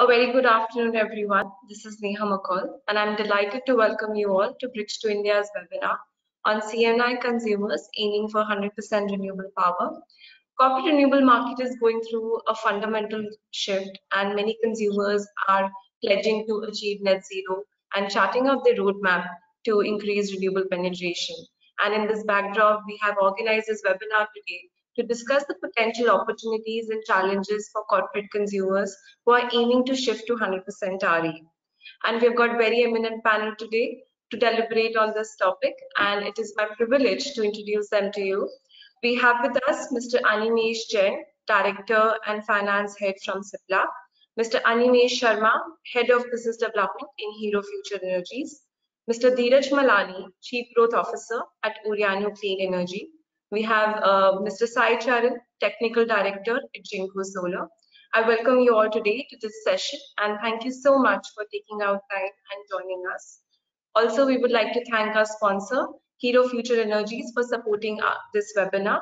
A very good afternoon, everyone. This is Neha McCall, and I'm delighted to welcome you all to Bridge to India's webinar on C&I consumers aiming for 100% renewable power. Corporate renewable market is going through a fundamental shift, and many consumers are pledging to achieve net zero and charting out the roadmap to increase renewable penetration. And in this backdrop, we have organized this webinar today to discuss the potential opportunities and challenges for corporate consumers who are aiming to shift to 100% RE. And we've got very eminent panel today to deliberate on this topic, and it is my privilege to introduce them to you. We have with us Mr. Animesh Jain, Director and Finance Head from Cipla, Mr. Animesh Sharma, Head of Business Development in Hero Future Energies, Mr. Dheeraj Malani, Chief Growth Officer at Oriano Clean Energy, we have uh, Mr. Sai Charan, Technical Director at Jinko Solar. I welcome you all today to this session and thank you so much for taking out time and joining us. Also, we would like to thank our sponsor, Hero Future Energies, for supporting uh, this webinar.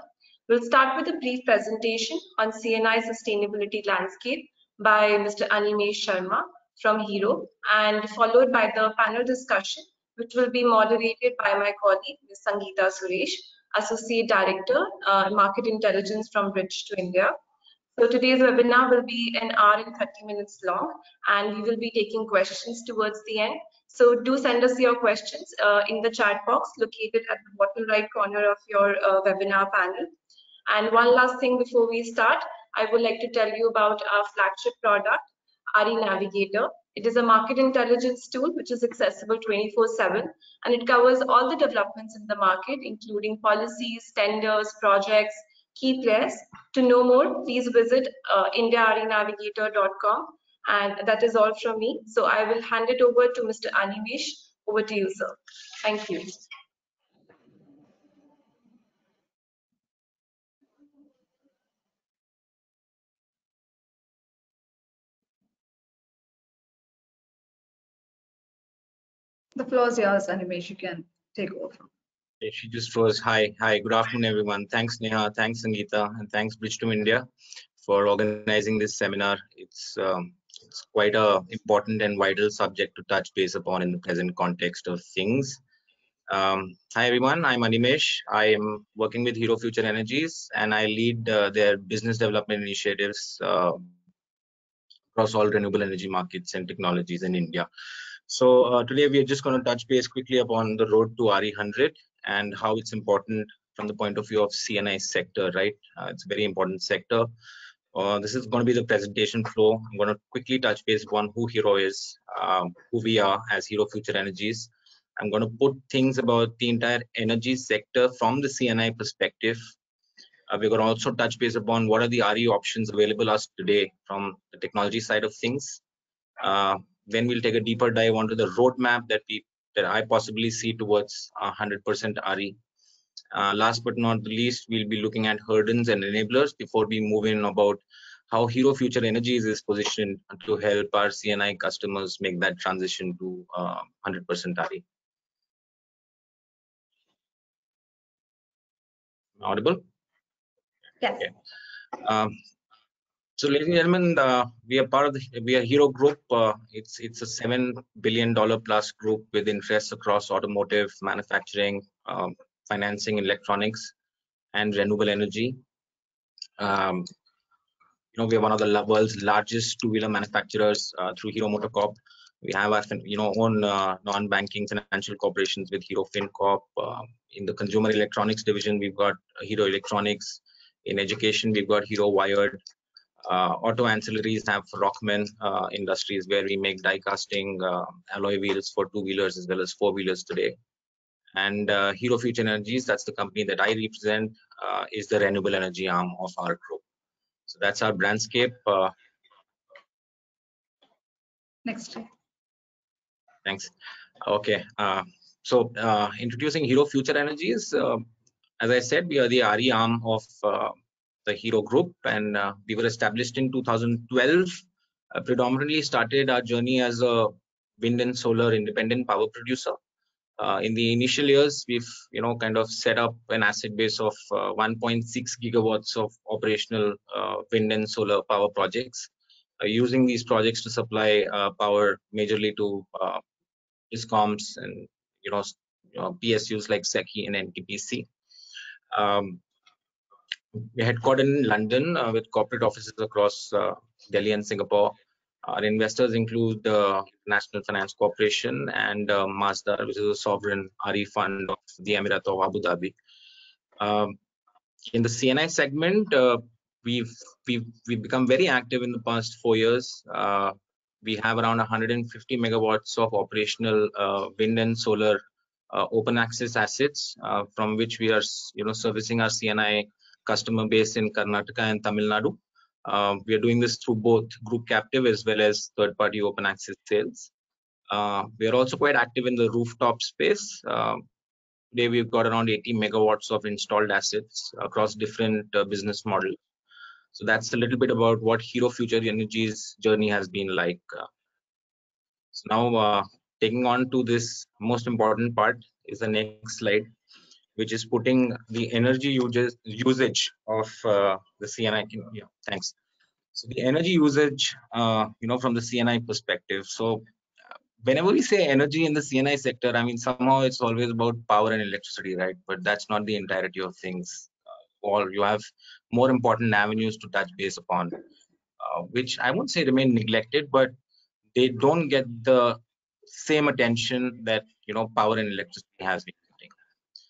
We'll start with a brief presentation on C&I sustainability landscape by Mr. Animesh Sharma from Hero and followed by the panel discussion, which will be moderated by my colleague, Ms. Sangeeta Suresh, Associate Director, uh, Market Intelligence from Bridge to India. So today's webinar will be an hour and 30 minutes long, and we will be taking questions towards the end. So do send us your questions uh, in the chat box located at the bottom right corner of your uh, webinar panel. And one last thing before we start, I would like to tell you about our flagship product, RE Navigator. It is a market intelligence tool which is accessible 24-7 and it covers all the developments in the market, including policies, tenders, projects, key players. To know more, please visit uh, indiarenavigator.com and that is all from me. So I will hand it over to Mr. Animesh. Over to you, sir. Thank you. The floor is yours, Animesh. You can take over. She just froze. Hi, hi. Good afternoon, everyone. Thanks, Neha. Thanks, Sangeeta, and thanks, Bridge to India, for organizing this seminar. It's um, it's quite a important and vital subject to touch base upon in the present context of things. Um, hi, everyone. I'm Animesh. I am working with Hero Future Energies, and I lead uh, their business development initiatives uh, across all renewable energy markets and technologies in India. So uh, today we are just going to touch base quickly upon the road to RE100 and how it's important from the point of view of C&I sector, right? Uh, it's a very important sector. Uh, this is going to be the presentation flow. I'm going to quickly touch base on who Hero is, um, who we are as Hero Future Energies. I'm going to put things about the entire energy sector from the C&I perspective. Uh, we're going to also touch base upon what are the RE options available us today from the technology side of things. Then we'll take a deeper dive onto the roadmap that we that I possibly see towards 100% RE. Uh, last but not the least, we'll be looking at hurdles and enablers before we move in about how Hero Future Energies is positioned to help our C&I customers make that transition to 100% uh, RE. Audible? Yes. Okay. Um, so, ladies and gentlemen, uh, we are part of the we are Hero Group. Uh, it's it's a seven billion dollar plus group with interests across automotive, manufacturing, um, financing, electronics, and renewable energy. Um, you know, we are one of the world's largest two-wheeler manufacturers uh, through Hero MotoCorp. We have our you know own uh, non-banking financial corporations with Hero FinCorp. Uh, in the consumer electronics division, we've got Hero Electronics. In education, we've got Hero Vired auto ancillaries have Rockman uh, Industries, where we make die casting uh, alloy wheels for two wheelers as well as four wheelers today. And uh, Hero Future Energies, that's the company that I represent, uh, is the renewable energy arm of our group. So that's our brandscape. Uh, Next. Thanks. Okay. so introducing Hero Future Energies, as I said, we are the RE arm of the Hero Group, and uh, we were established in 2012. Uh, predominantly started our journey as a wind and solar independent power producer. Uh, in the initial years, we've you know kind of set up an asset base of uh, 1.6 gigawatts of operational uh, wind and solar power projects. using these projects to supply power majorly to discoms and you know, you know PSUs like SECI and NTPC. Um, we're headquartered in London uh, with corporate offices across uh, Delhi and Singapore. Our investors include the National Finance Corporation and uh, which is a sovereign RE fund of the Emirate of Abu Dhabi. Um, in the C&I segment, uh, we've we've we've become very active in the past four years. Uh, we have around 150 megawatts of operational uh, wind and solar open access assets, from which we are you know servicing our C&I customer base in Karnataka and Tamil Nadu. Uh, we are doing this through both group captive as well as third party open access sales. Uh, we are also quite active in the rooftop space. Uh, today we've got around 80 megawatts of installed assets across different uh, business models. So that's a little bit about what Hero Future Energy's journey has been like. Uh. so now uh, taking on to this most important part is the next slide which is putting the energy usage of uh, the C&I. Yeah, thanks. So the energy usage, uh, you know, from the C&I perspective. So whenever we say energy in the C&I sector, I mean, somehow it's always about power and electricity, right? But that's not the entirety of things. Uh, or you have more important avenues to touch base upon, uh, which I won't say remain neglected, but they don't get the same attention that you know power and electricity has been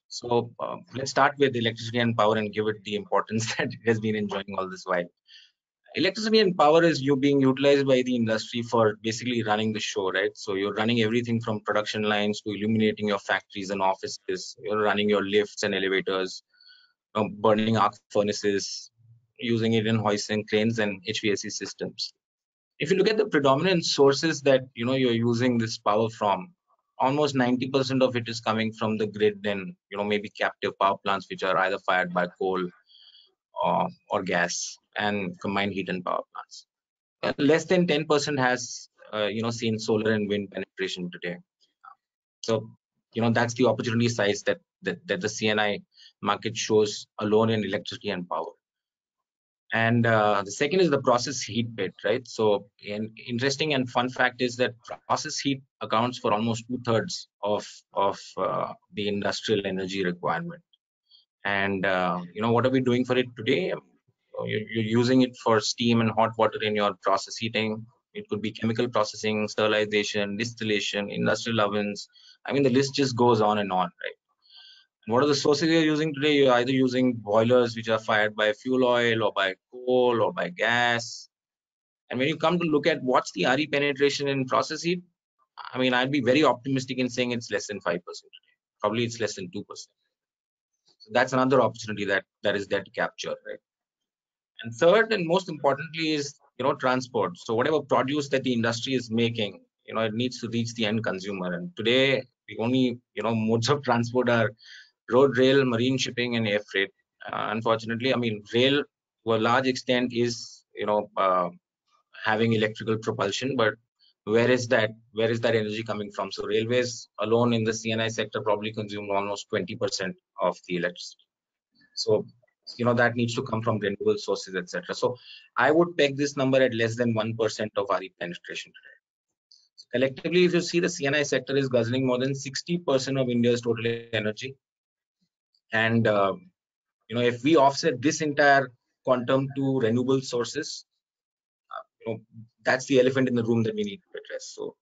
so um, let's start with electricity and power and give it the importance that it has been enjoying all this while. Electricity and power is you being utilized by the industry for basically running the show, right? So you're running everything from production lines to illuminating your factories and offices. You're running your lifts and elevators, know, burning arc furnaces, using it in hoists and cranes and HVAC systems. If you look at the predominant sources that you know you're using this power from, almost 90% of it is coming from the grid and you know maybe captive power plants which are either fired by coal or, or gas and combined heat and power plants. And less than 10% has uh, you know seen solar and wind penetration today. So you know that's the opportunity size that that, that the C&I market shows alone in electricity and power and uh, the second is the process heat bit right? So an interesting and fun fact is that process heat accounts for almost two-thirds of of uh, the industrial energy requirement. And uh, you know what are we doing for it today? You're, you're, using it for steam and hot water in your process heating. It could be chemical processing sterilization distillation industrial ovens. I mean the list just goes on and on right what are the sources you're using today? You're either using boilers which are fired by fuel oil or by coal or by gas. And when you come to look at what's the RE penetration in process heat, I mean, I'd be very optimistic in saying it's less than 5% today. Probably it's less than 2%. So that's another opportunity that, that is there to capture, right? And third and most importantly is, you know, transport. So whatever produce that the industry is making, you know, it needs to reach the end consumer. And today, the only, you know, modes of transport are road, rail, marine shipping, and air freight. Uh, unfortunately, I mean, rail to a large extent is, you know, uh, having electrical propulsion, but where is that? Where is that energy coming from? So railways alone in the C&I sector probably consume almost 20% of the electricity. So you know that needs to come from renewable sources, etc. So I would peg this number at less than one percent of RE penetration today. Collectively, if you see the C&I sector is guzzling more than 60% of India's total energy, and uh, you know if we offset this entire quantum to renewable sources uh, you know that's the elephant in the room that we need to address so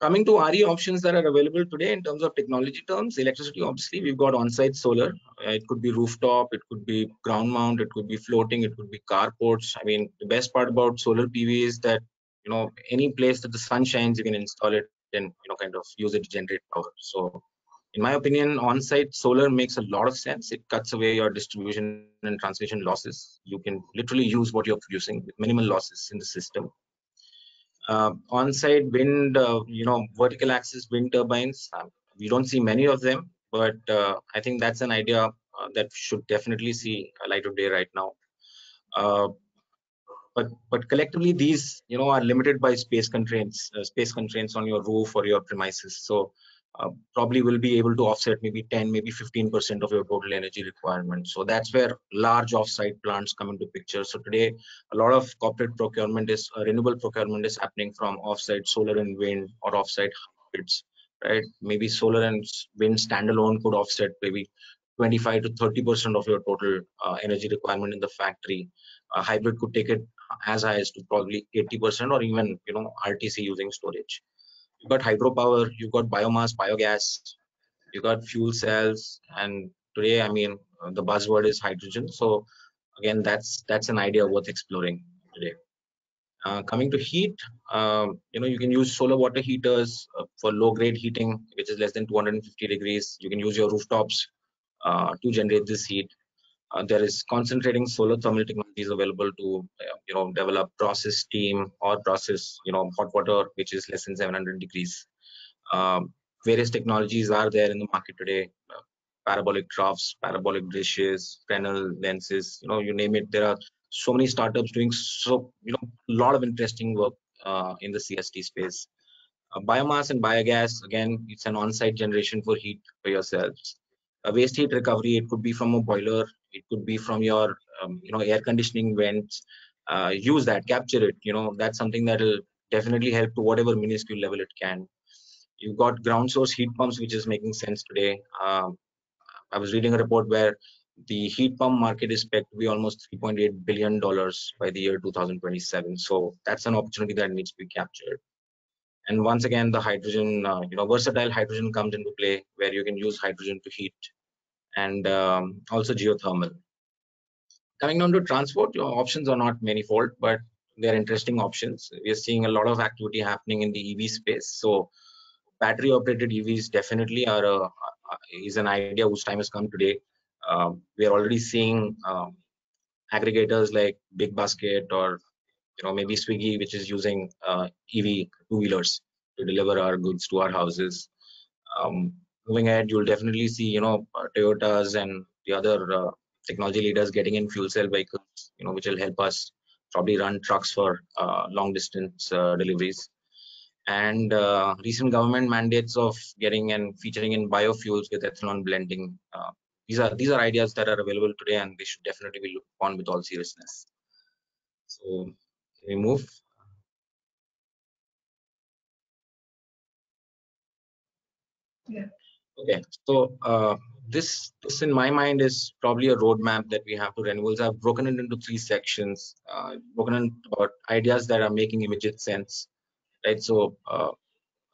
coming to RE options that are available today in terms of technology terms, electricity, obviously, we've got on-site solar. Uh, it could be rooftop, it could be ground mount, it could be floating, it could be carports. I mean, the best part about solar PV is that, you know, any place that the sun shines, you can install it and, you know, kind of use it to generate power. So in my opinion, on-site solar makes a lot of sense. It cuts away your distribution and transmission losses. You can literally use what you're producing with minimal losses in the system. Uh, on-site wind, uh, you know, vertical axis wind turbines, uh, we don't see many of them, but uh, I think that's an idea uh, that should definitely see a light of day right now. Uh, but but collectively, these you know are limited by space constraints, space constraints on your roof or your premises. So uh, probably will be able to offset maybe 10, maybe 15% of your total energy requirement. So that's where large offsite plants come into picture. So today, a lot of corporate procurement is uh, renewable procurement is happening from offsite solar and wind or offsite hybrids, right? Maybe solar and wind standalone could offset maybe 25 to 30% of your total uh, energy requirement in the factory. A hybrid could take it as high as to probably 80% or even, you know, RTC using storage you got hydropower, you got biomass, biogas, you got fuel cells, and today, I mean, uh, the buzzword is hydrogen. So again, that's that's an idea worth exploring today. Uh, coming to heat, um, you know, you can use solar water heaters uh, for low-grade heating, which is less than 250 degrees. You can use your rooftops uh, to generate this heat. Uh, there is concentrating solar thermal technologies available to uh, you know develop process steam or process you know hot water which is less than 700 degrees. Um, various technologies are there in the market today. Uh, parabolic troughs parabolic dishes Fresnel lenses you know you name it. There are so many startups doing so you know a lot of interesting work uh, in the cst space. Uh, biomass and biogas again it's an on-site generation for heat for yourselves a waste heat recovery. It could be from a boiler. It could be from your um, you know air conditioning vents. Uh, use that. Capture it. You know that's something that will definitely help to whatever minuscule level it can. You've got ground source heat pumps which is making sense today. Um, i was reading a report where the heat pump market is expected to be almost 3.8 billion dollars by the year 2027 so that's an opportunity that needs to be captured. And once again the hydrogen uh, you know versatile hydrogen comes into play where you can use hydrogen to heat and um, also geothermal. Coming down to transport, your options are not manifold, but they're interesting options. We are seeing a lot of activity happening in the EV space. So battery operated EVs definitely are a, is an idea whose time has come today. Uh, we are already seeing um, aggregators like Big Basket or you know maybe Swiggy, which is using uh, EV two wheelers to deliver our goods to our houses. Um, moving ahead, you'll definitely see, you know, uh, Toyotas and the other uh, technology leaders getting in fuel cell vehicles, you know, which will help us probably run trucks for uh, long distance uh, deliveries. And uh, recent government mandates of getting and featuring in biofuels with ethanol blending. Uh, these are these are ideas that are available today, and they should definitely be looked upon with all seriousness. So we move. Yeah. Okay, so uh, this, this in my mind is probably a roadmap that we have to renewables. I've broken it into three sections, uh, broken about ideas that are making immediate sense, right? So uh,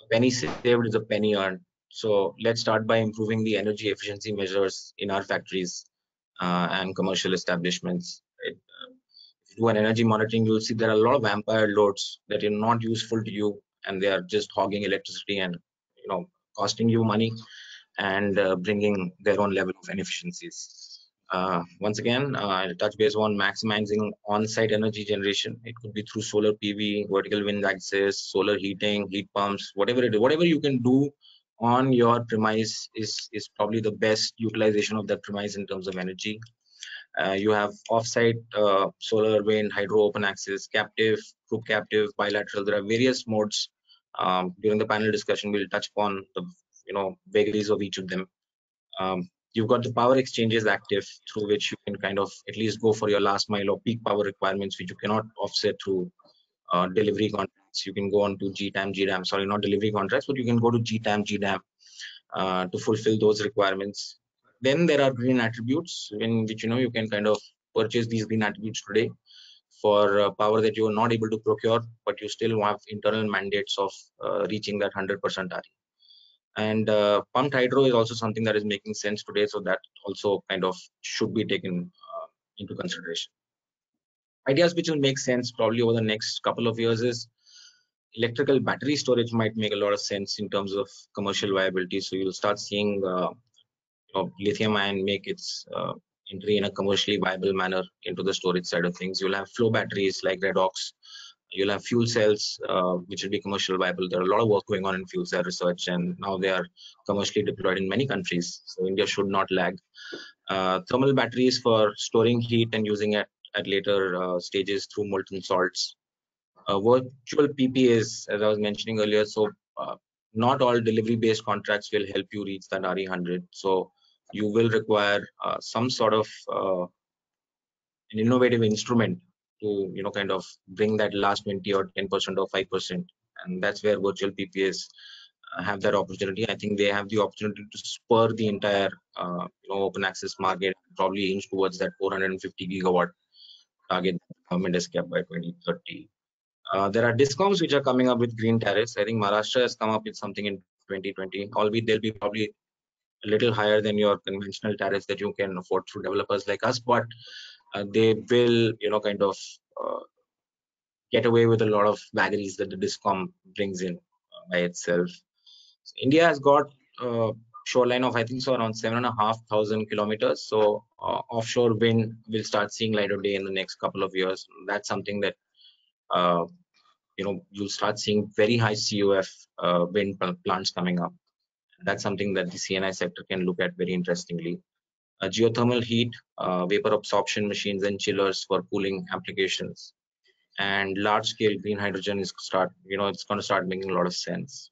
a penny saved is a penny earned. So let's start by improving the energy efficiency measures in our factories uh, and commercial establishments. Right? If you do an energy monitoring, you'll see there are a lot of vampire loads that are not useful to you, and they are just hogging electricity and you know costing you money and uh, bringing their own level of inefficiencies. Uh, once again, uh, I'll touch base on maximizing on-site energy generation. It could be through solar PV, vertical wind access, solar heating, heat pumps, whatever it is, whatever you can do on your premise is, is probably the best utilization of that premise in terms of energy. Uh, you have offsite uh, solar, wind, hydro, open access, captive, group captive, bilateral. There are various modes. Um, during the panel discussion, we'll touch upon the you know vagaries of each of them. Um, you've got the power exchanges active through which you can kind of at least go for your last mile or peak power requirements which you cannot offset through uh, delivery contracts. You can go on to gtam gdam sorry not delivery contracts but you can go to gtam gdam uh, to fulfill those requirements. Then there are green attributes in which you know you can kind of purchase these green attributes today for uh, power that you are not able to procure but you still have internal mandates of uh, reaching that 100% RE and uh, pumped hydro is also something that is making sense today so that also kind of should be taken uh, into consideration. Ideas which will make sense probably over the next couple of years is electrical battery storage might make a lot of sense in terms of commercial viability. So you'll start seeing uh, you know, lithium ion make its uh, entry in a commercially viable manner into the storage side of things. You'll have flow batteries like redox you'll have fuel cells uh, which will be commercial viable. There are a lot of work going on in fuel cell research and now they are commercially deployed in many countries so india should not lag. Uh, thermal batteries for storing heat and using it at later uh, stages through molten salts. Uh, virtual ppas as i was mentioning earlier so uh, not all delivery-based contracts will help you reach that RE 100. So you will require some sort of an innovative instrument to you know kind of bring that last 20 or 10 percent or 5 percent. And that's where virtual ppas uh, have that opportunity. I think they have the opportunity to spur the entire uh, you know open access market probably inch towards that 450 gigawatt target government has kept by 2030 uh, there are discoms which are coming up with green tariffs. I think maharashtra has come up with something in 2020 albeit they'll be probably a little higher than your conventional tariffs that you can afford through developers like us. But they will you know kind of uh, get away with a lot of vagaries that the discom brings in uh, by itself. So india has got a shoreline of i think so around seven and a half thousand kilometers. So uh, offshore wind will start seeing light of day in the next couple of years. That's something that uh, you know you'll start seeing very high CUF uh, wind plants coming up. That's something that the C&I sector can look at very interestingly. uh, geothermal heat, uh, vapor absorption machines and chillers for cooling applications. And large scale green hydrogen is start, you know, it's going to start making a lot of sense.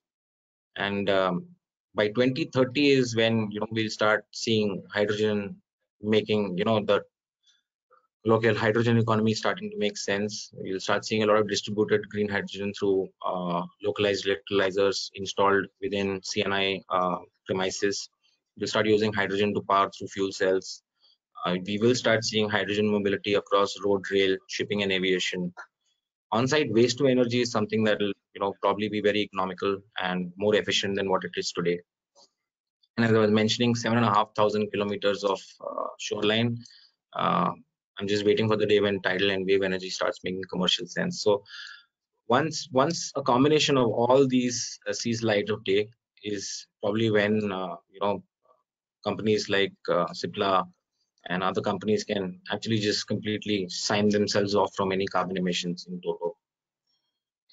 And um, by 2030 is when, you know, we'll start seeing hydrogen making, you know, the local hydrogen economy starting to make sense. You'll start seeing a lot of distributed green hydrogen through uh, localized electrolyzers installed within C&I uh, premises we start using hydrogen to power through fuel cells. Uh, we will start seeing hydrogen mobility across road, rail, shipping, and aviation. On-site waste to energy is something that will, you know, probably be very economical and more efficient than what it is today. And as I was mentioning, seven and a half thousand kilometers of uh, shoreline. Uh, I'm just waiting for the day when tidal and wave energy starts making commercial sense. So once once a combination of all these uh, sees light of day is probably when uh, you know companies like uh, Cipla and other companies can actually just completely sign themselves off from any carbon emissions in total.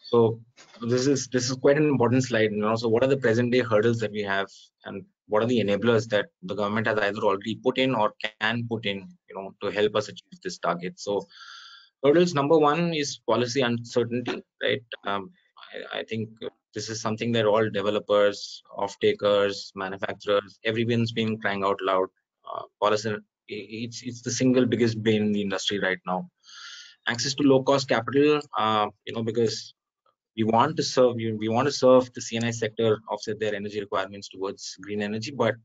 So this is this is quite an important slide. And also, what are the present day hurdles that we have, and what are the enablers that the government has either already put in or can put in, you know, to help us achieve this target. So hurdles number one is policy uncertainty, right? Um, I, I think this is something that all developers, off-takers, manufacturers, everyone's been crying out loud. Uh, policy, it's it's the single biggest bane in the industry right now. Access to low-cost capital, uh, you know, because we want to serve we want to serve the C&I sector, offset their energy requirements towards green energy, but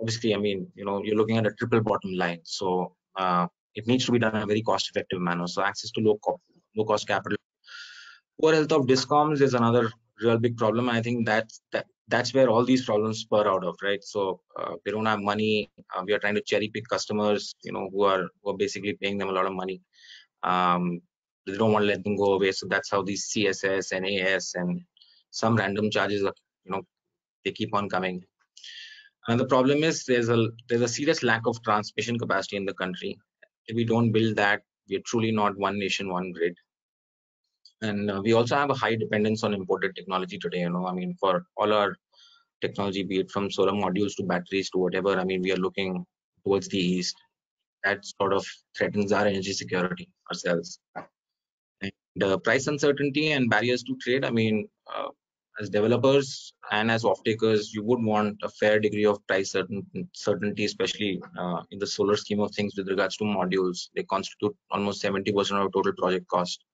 obviously, I mean, you know, you're looking at a triple bottom line. So uh, it needs to be done in a very cost-effective manner. So access to low, co low cost capital. Poor health of discoms is another real big problem. I think that's that that's where all these problems spur out of, right? So uh, they don't have money. Uh, we are trying to cherry pick customers, you know, who are who are basically paying them a lot of money. Um, they don't want to let them go away. So that's how these CSS and AS and some random charges, are, you know, they keep on coming. And the problem is there's a there's a serious lack of transmission capacity in the country. If we don't build that, we're truly not one nation, one grid and uh, we also have a high dependence on imported technology today you know i mean for all our technology be it from solar modules to batteries to whatever i mean we are looking towards the east. That sort of threatens our energy security ourselves. And uh, price uncertainty and barriers to trade i mean uh, as developers and as off-takers you would want a fair degree of price certain, certainty especially uh, in the solar scheme of things with regards to modules. They constitute almost 70 percent of total project cost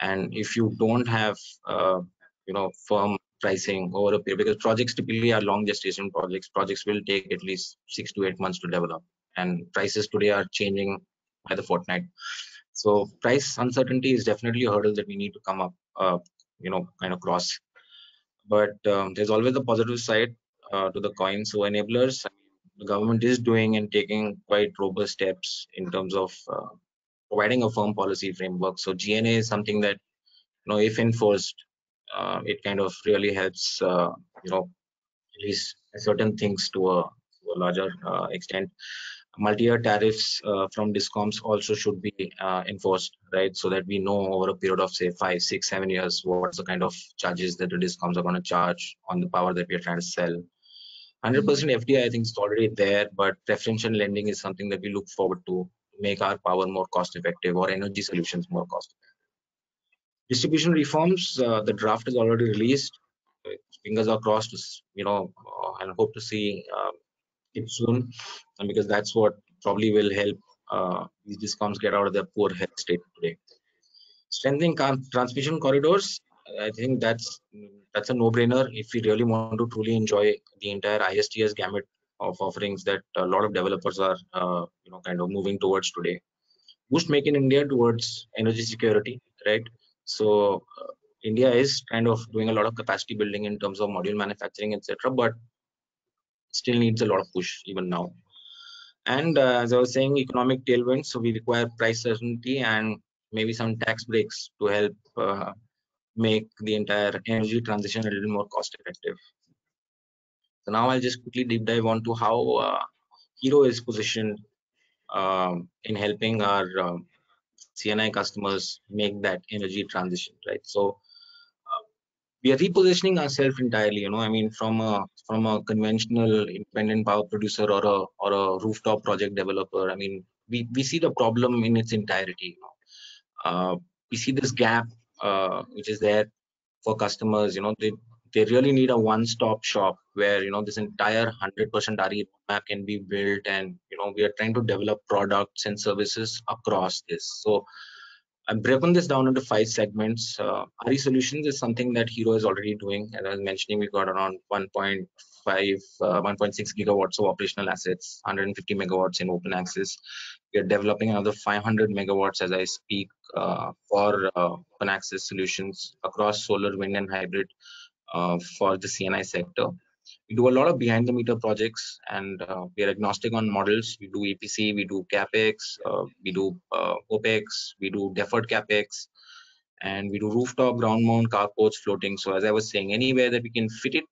and if you don't have uh, you know firm pricing over a period because projects typically are long gestation projects projects will take at least six to eight months to develop and prices today are changing by the fortnight. So price uncertainty is definitely a hurdle that we need to come up uh, you know kind of cross. But um, there's always a positive side uh, to the coin so enablers the government is doing and taking quite robust steps in terms of uh, providing a firm policy framework. So GNA is something that, you know, if enforced, uh, it kind of really helps, uh, you know, at least certain things to a, to a larger uh, extent. Multi-year tariffs uh, from discoms also should be uh, enforced, right? So that we know over a period of say five, six, seven years, what's the kind of charges that the discoms are going to charge on the power that we are trying to sell. 100% FDI, I think, is already there, but preferential lending is something that we look forward to make our power more cost effective or energy solutions more cost effective. Distribution reforms, uh, the draft is already released. fingers are crossed, you know, uh, and hope to see uh, it soon, because that's what probably will help uh, these discoms get out of their poor health state today. Strengthening transmission corridors, I think that's that's a no-brainer if we really want to truly enjoy the entire ISTS gamut of offerings that a lot of developers are, uh, you know, kind of moving towards today. Boost Make in India towards energy security, right? So uh, India is kind of doing a lot of capacity building in terms of module manufacturing, etc. But still needs a lot of push even now. And uh, as I was saying, economic tailwinds. So we require price certainty and maybe some tax breaks to help uh, make the entire energy transition a little more cost effective. So now I'll just quickly deep dive onto how uh, Hero is positioned um, in helping our um, C&I customers make that energy transition, right? So uh, we are repositioning ourselves entirely, you know, I mean, from a from a conventional independent power producer or a or a rooftop project developer. I mean, we we see the problem in its entirety. You know? uh, we see this gap uh, which is there for customers. You know, they they really need a one-stop shop where you know this entire 100% RE map can be built and you know we are trying to develop products and services across this so I've broken this down into five segments. Uh, RE solutions is something that Hero is already doing. As I was mentioning, we got around 1.5, uh, 1.6 gigawatts of operational assets, 150 megawatts in open access. We are developing another 500 megawatts as I speak uh, for uh, open access solutions across solar, wind, and hybrid uh, for the C&I sector. We do a lot of behind the meter projects and uh, we are agnostic on models. We do EPC, we do CapEx, uh, we do uh, OPEX, we do deferred CapEx, and we do rooftop, ground mount, carports, floating. So as I was saying, anywhere that we can fit it,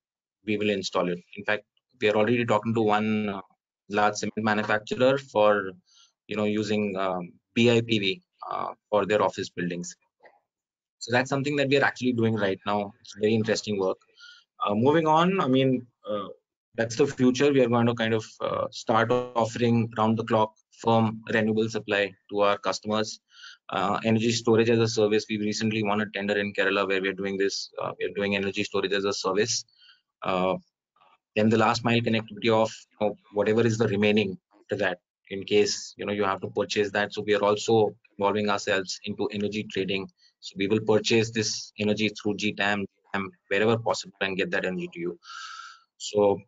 we will install it. In fact, we are already talking to one uh, large cement manufacturer for, you know, using um, BIPV uh, for their office buildings. So that's something that we are actually doing right now. It's very interesting work. Uh, moving on, I mean, uh, that's the future. We are going to kind of uh, start offering round the clock firm renewable supply to our customers. Uh, energy storage as a service. We recently won a tender in Kerala where we are doing this. Uh, we are doing energy storage as a service. Uh, then the last mile connectivity of you know, whatever is the remaining after that in case you know you have to purchase that so we are also involving ourselves into energy trading so we will purchase this energy through GTAM, wherever possible and get that energy to you. So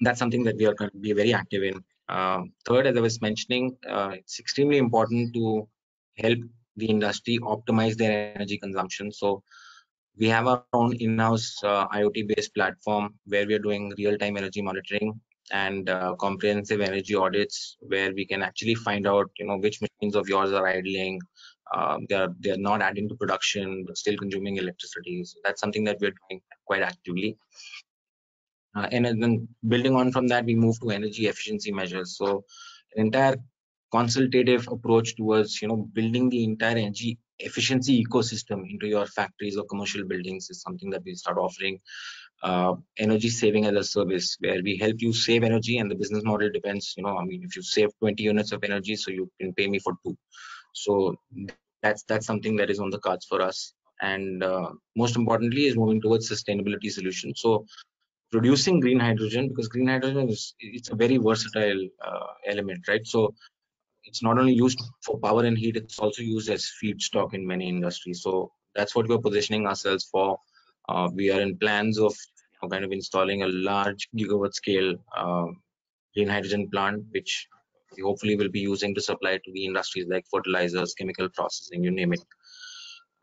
that's something that we are going to be very active in. Uh, third, as I was mentioning, uh, it's extremely important to help the industry optimize their energy consumption. So we have our own in-house uh, IoT-based platform where we are doing real-time energy monitoring and uh, comprehensive energy audits where we can actually find out you know which machines of yours are idling um, they're they're not adding to production but still consuming electricity. So that's something that we're doing quite actively. Uh, and then building on from that we move to energy efficiency measures. So an entire consultative approach towards you know building the entire energy efficiency ecosystem into your factories or commercial buildings is something that we start offering uh, energy saving as a service where we help you save energy and the business model depends you know i mean if you save 20 units of energy so you can pay me for two so that's that's something that is on the cards for us. And uh, most importantly is moving towards sustainability solutions. So producing green hydrogen because green hydrogen is it's a very versatile uh, element right? So it's not only used for power and heat it's also used as feedstock in many industries. So that's what we're positioning ourselves for. Uh, we are in plans of you know, kind of installing a large gigawatt scale uh, green hydrogen plant which we hopefully will be using to supply to the industries like fertilizers, chemical processing, you name it.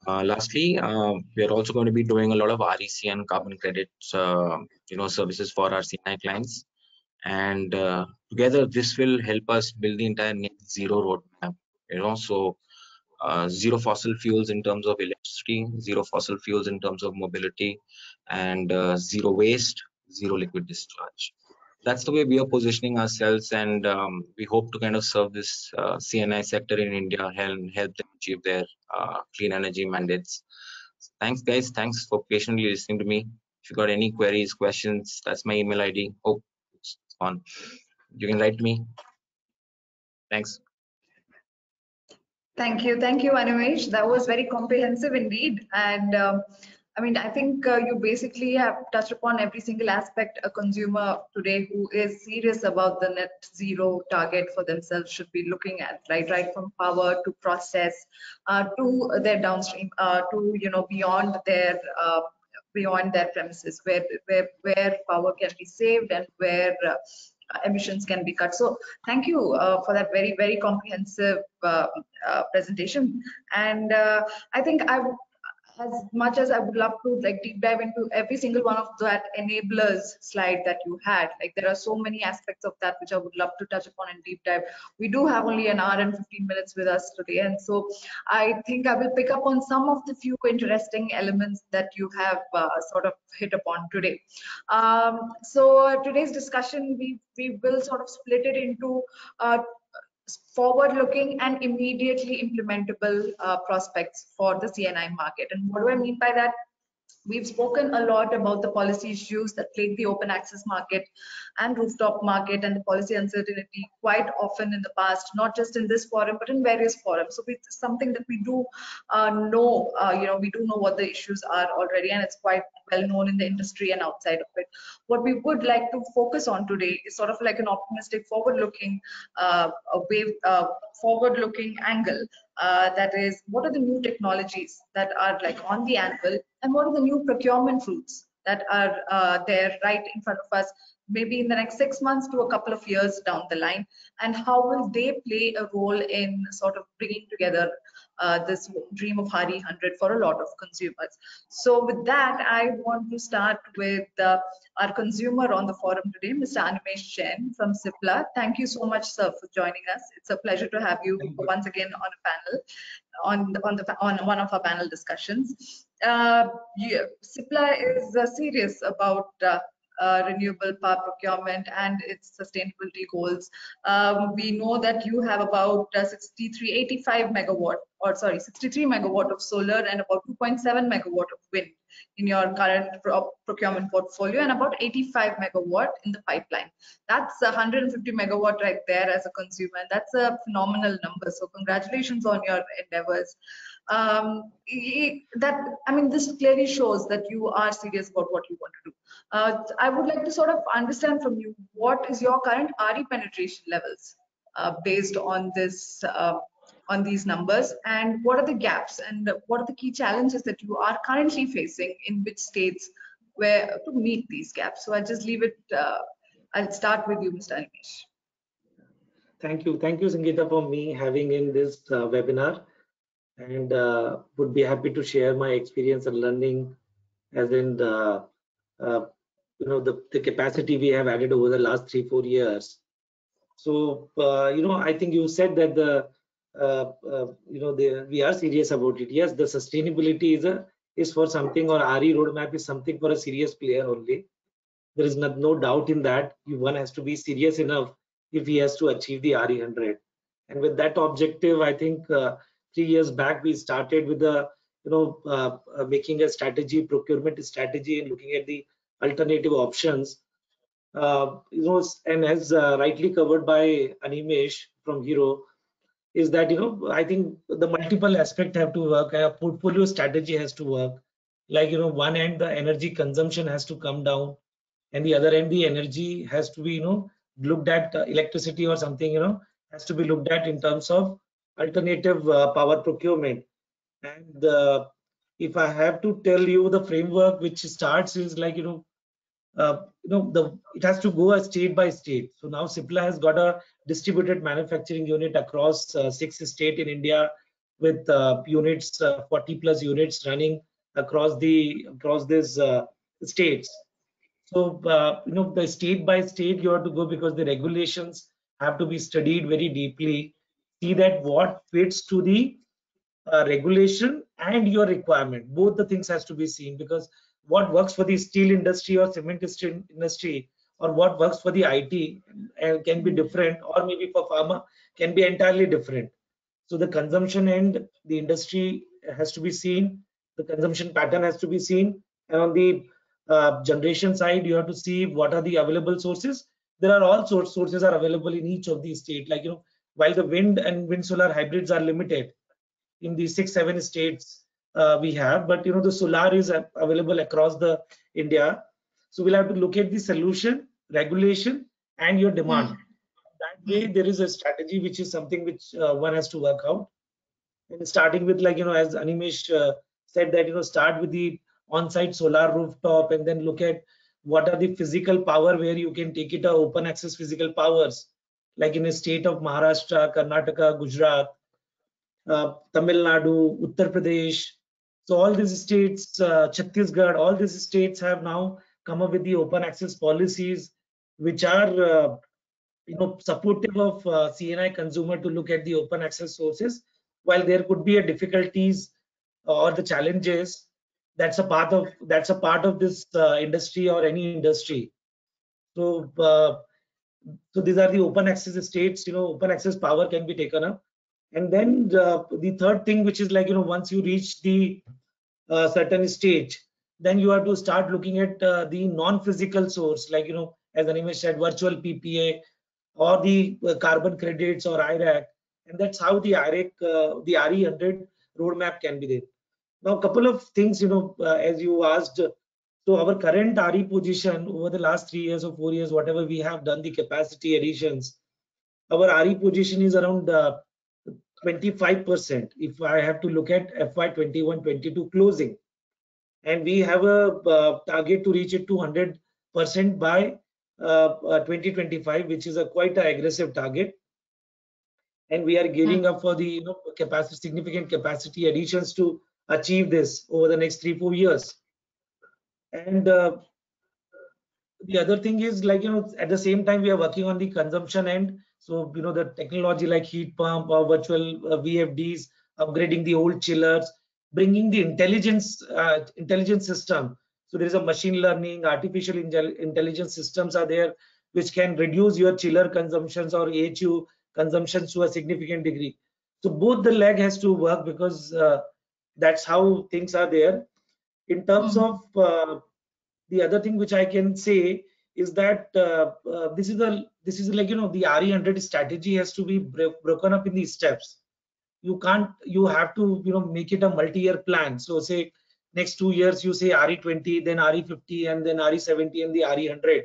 Uh, lastly, uh, we are also going to be doing a lot of REC and carbon credits, uh, you know, services for our C&I clients. And uh, together, this will help us build the entire net zero roadmap. You know, so uh, zero fossil fuels in terms of electricity, zero fossil fuels in terms of mobility, and uh, zero waste, zero liquid discharge that's the way we are positioning ourselves and um, we hope to kind of serve this uh, C&I sector in India and help them achieve their uh, clean energy mandates. Thanks guys, thanks for patiently listening to me. If you got any queries, questions, that's my email ID. Oh, it's on. You can write me. Thanks. Thank you. Thank you, Animesh. That was very comprehensive indeed. And um, I mean, I think uh, you basically have touched upon every single aspect a consumer today who is serious about the net zero target for themselves should be looking at, right? Right from power to process uh, to their downstream, uh, to you know beyond their uh, beyond their premises, where where where power can be saved and where uh, emissions can be cut. So thank you uh, for that very, very comprehensive uh, uh, presentation. And I think I would as much as I would love to like deep dive into every single one of that enablers slide that you had, like there are so many aspects of that which I would love to touch upon and deep dive. We do have only an hour and 15 minutes with us today. And so I think I will pick up on some of the few interesting elements that you have uh, sort of hit upon today. Um, so today's discussion, we, we will sort of split it into uh, forward looking and immediately implementable uh, prospects for the C&I market. And what do I mean by that? We've spoken a lot about the policy issues that plague the open access market and rooftop market and the policy uncertainty quite often in the past, not just in this forum, but in various forums. So it's something that we do uh, know, uh, you know, we do know what the issues are already, and it's quite well known in the industry and outside of it. What we would like to focus on today is sort of like an optimistic, forward-looking, uh, wave, uh, forward-looking angle. Uh, that is, what are the new technologies that are like on the anvil, and what are the new procurement routes that are uh, there right in front of us maybe in the next six months to a couple of years down the line and how will they play a role in sort of bringing together uh, this dream of RE 100 for a lot of consumers. So with that, I want to start with uh, our consumer on the forum today, Mr. Animesh Jain from Cipla. Thank you so much, sir, for joining us. It's a pleasure to have you, you. once again on a panel, on the, on the on one of our panel discussions. Uh, yeah, Cipla is uh, serious about uh, uh, renewable power procurement and its sustainability goals. Um, we know that you have about uh, 6385 megawatt or sorry 63 megawatt of solar and about 2.7 megawatt of wind in your current pro procurement portfolio and about 85 megawatt in the pipeline. That's 150 megawatt right there as a consumer. That's a phenomenal number. So congratulations on your endeavors um, that I mean, this clearly shows that you are serious about what you want to do. Uh, I would like to sort of understand from you what is your current RE penetration levels uh, based on this uh, on these numbers, and what are the gaps and what are the key challenges that you are currently facing in which states where to meet these gaps. So I just leave it. Uh, I'll start with you, Mr. Animesh. Thank you, thank you, Sangeeta, for me having in this uh, webinar and uh, would be happy to share my experience and learning as in the uh, you know the, the capacity we have added over the last three four years. So uh, you know i think you said that the uh, uh, you know the, we are serious about it. Yes the sustainability is a is for something or re roadmap is something for a serious player only. There is not, no doubt in that. One has to be serious enough if he has to achieve the re 100 and with that objective i think uh, three years back we started with the you know uh, uh, making a strategy procurement strategy and looking at the alternative options. Uh, you know and as uh, rightly covered by animesh from hero is that you know i think the multiple aspect have to work a portfolio strategy has to work. Like you know one end the energy consumption has to come down and the other end the energy has to be you know looked at uh, electricity or something you know has to be looked at in terms of alternative uh, power procurement. And uh, if I have to tell you the framework which starts is like, you know, uh, you know, the it has to go state by state. So now Cipla has got a distributed manufacturing unit across uh, six states in India with uh, units, uh, 40 plus units running across the across these states. So you know, the state by state you have to go because the regulations have to be studied very deeply see that what fits to the uh, regulation and your requirement. Both the things has to be seen because what works for the steel industry or cement industry or what works for the IT uh, can be different or maybe for pharma can be entirely different. So the consumption end the industry has to be seen the consumption pattern has to be seen. And on the uh, generation side you have to see what are the available sources. There are all source sources are available in each of these state like you know while the wind and wind solar hybrids are limited in the six seven states uh, we have, but you know the solar is available across the India. So we'll have to look at the solution, regulation, and your demand. Mm. That way, there is a strategy which is something which uh, one has to work out. And starting with like you know, as Animesh uh, said that you know, start with the on-site solar rooftop, and then look at what are the physical power where you can take it a open access physical powers, like in a state of Maharashtra, Karnataka, Gujarat, uh, Tamil Nadu, Uttar Pradesh, so all these states, uh, Chhattisgarh, all these states have now come up with the open access policies, which are uh, you know supportive of uh, C&I consumer to look at the open access sources. While there could be a difficulties or the challenges, that's a part of that's a part of this uh, industry or any industry. So uh, so these are the open access states. You know, open access power can be taken up and then the, the third thing which is like you know once you reach the uh, certain stage then you have to start looking at uh, the non-physical source like you know as Animesh said virtual ppa or the uh, carbon credits or IREC and that's how the IREC uh, the RE100 roadmap can be there now a couple of things you know uh, as you asked so our current RE position over the last three years or four years whatever we have done the capacity additions our RE position is around uh, 25% if I have to look at FY 21-22 closing. And we have a uh, target to reach it to 100% by uh, uh, 2025, which is a quite an aggressive target. And we are gearing mm. up for the you know, capacity, significant capacity additions to achieve this over the next three, four years. And uh, the other thing is like, you know, at the same time, we are working on the consumption end so, you know, the technology like heat pump or virtual uh, VFDs, upgrading the old chillers, bringing the intelligence uh, intelligence system. So there is a machine learning, artificial intelligence systems are there, which can reduce your chiller consumptions or AHU consumptions to a significant degree. So both the leg has to work because uh, that's how things are there. In terms mm of uh, the other thing which I can say is that uh, uh, this is a this is like you know the RE100 strategy has to be bro broken up in these steps. You can't you have to you know make it a multi-year plan. So say next two years you say RE20, then RE50, and then RE70 and the RE100.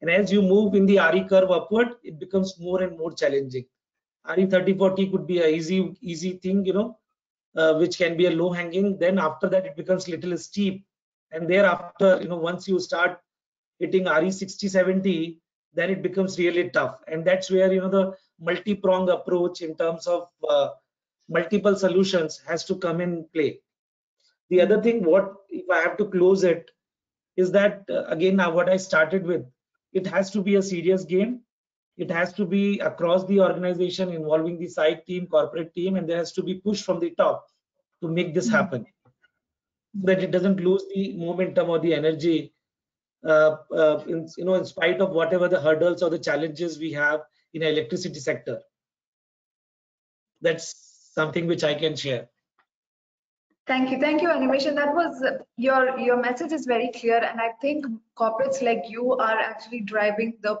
And as you move in the RE curve upward, it becomes more and more challenging. RE30, 40 could be a easy easy thing, you know, uh, which can be a low hanging. Then after that, it becomes little steep. And thereafter, you know, once you start hitting RE60, 70, then it becomes really tough. And that's where, you know, the multi-prong approach in terms of uh, multiple solutions has to come in play. The other thing, what if I have to close it, is that uh, again, now what I started with, it has to be a serious game. It has to be across the organization involving the site team, corporate team, and there has to be push from the top to make this happen. So that it doesn't lose the momentum or the energy uh, uh, in, you know, in spite of whatever the hurdles or the challenges we have in electricity sector. That's something which I can share. Thank you, thank you, Animesh. That was your your message is very clear, and I think corporates like you are actually driving the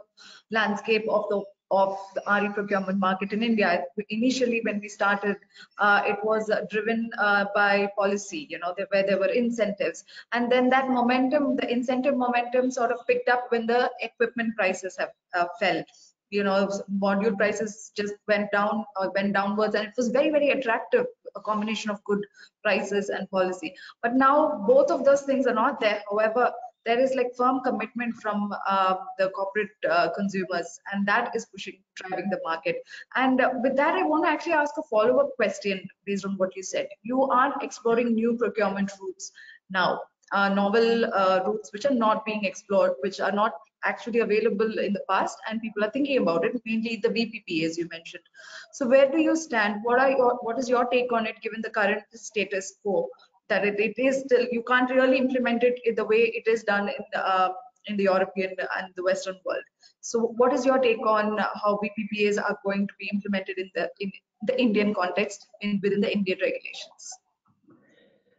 landscape of the of the RE procurement market in India. Initially, when we started, uh, it was uh, driven uh, by policy, you know, where there were incentives. And then that momentum, the incentive momentum sort of picked up when the equipment prices have uh, fell. You know, module prices just went down or went downwards, and it was very, very attractive, a combination of good prices and policy. But now both of those things are not there. However, there is like firm commitment from uh, the corporate uh, consumers and that is pushing driving the market and uh, with that i want to actually ask a follow-up question based on what you said you are exploring new procurement routes now uh, novel uh, routes which are not being explored which are not actually available in the past and people are thinking about it mainly the vpp as you mentioned so where do you stand what are your what is your take on it given the current status quo that it, it is still you can't really implement it in the way it is done in the, uh, in the European and the Western world. So, what is your take on how VPPAs are going to be implemented in the in the Indian context in within the Indian regulations?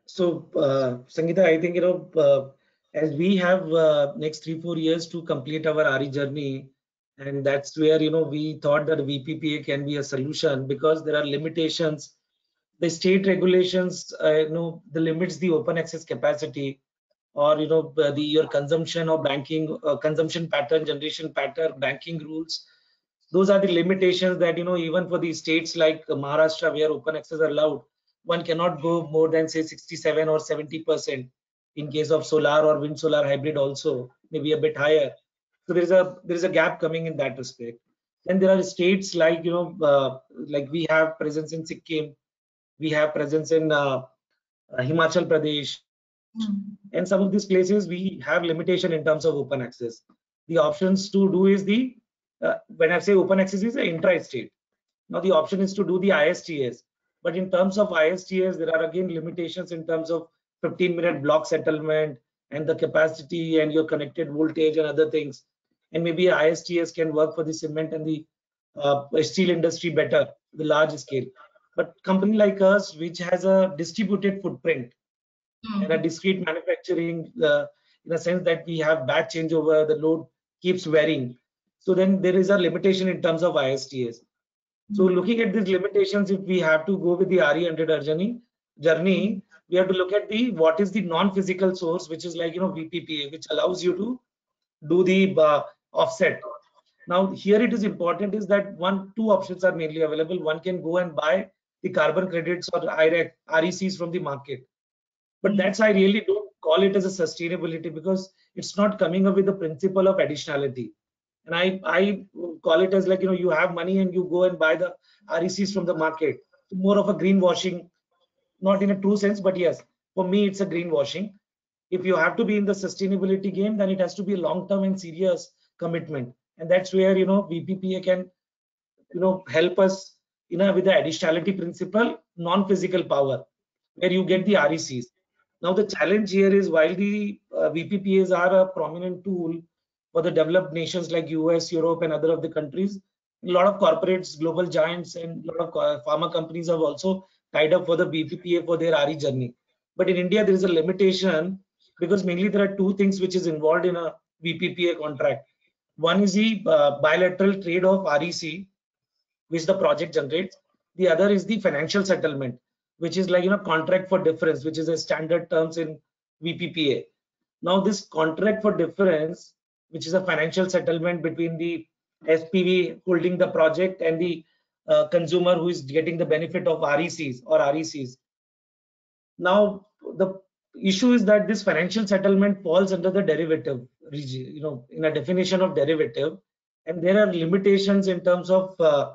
So, uh, Sangeeta, I think you know uh, as we have uh, next three four years to complete our RE journey, and that's where you know we thought that VPPA can be a solution because there are limitations the state regulations, uh, you know, the limits the open access capacity or, you know, uh, the your consumption or banking uh, consumption pattern, generation pattern, banking rules. Those are the limitations that, you know, even for the states like Maharashtra where open access are allowed, one cannot go more than say 67 or 70% in case of solar or wind solar hybrid also, maybe a bit higher. So there is a there is a gap coming in that respect. then there are states like, you know, uh, like we have presence in Sikkim, we have presence in uh, uh, Himachal Pradesh, Mm. and some of these places we have limitation in terms of open access. The options to do is the uh, when I say open access is intra-state. Now the option is to do the ISTS, but in terms of ISTS there are again limitations in terms of 15 minute block settlement and the capacity and your connected voltage and other things. And maybe ISTS can work for the cement and the uh, steel industry better, the large scale. But company like us, which has a distributed footprint and a Mm. discrete manufacturing, uh, in a sense that we have batch changeover, the load keeps varying. So then there is a limitation in terms of ISTS. So looking at these limitations, if we have to go with the RE100 journey, journey, we have to look at the what is the non-physical source, which is like you know VPPA, which allows you to do the uh, offset. Now here it is important is that one two options are mainly available. One can go and buy the carbon credits or IREC, RECs from the market, but that's I really don't call it as a sustainability because it's not coming up with the principle of additionality. And I I call it as like you know you have money and you go and buy the RECs from the market. More of a greenwashing, not in a true sense, but yes, for me it's a greenwashing. If you have to be in the sustainability game, then it has to be a long-term and serious commitment, and that's where you know VPPA can you know help us you know with the additionality principle, non-physical power, where you get the RECs. Now the challenge here is while the uh, VPPAs are a prominent tool for the developed nations like US, Europe, and other of the countries, a lot of corporates, global giants, and a lot of uh, pharma companies have also tied up for the VPPA for their RE journey. But in India, there is a limitation because mainly there are two things which is involved in a VPPA contract. One is the uh, bilateral trade of REC, which the project generates. The other is the financial settlement, which is like you know contract for difference, which is a standard terms in VPPA. Now this contract for difference, which is a financial settlement between the SPV holding the project and the uh, consumer who is getting the benefit of RECs or RECs. Now the issue is that this financial settlement falls under the derivative, you know, in a definition of derivative, and there are limitations in terms of uh,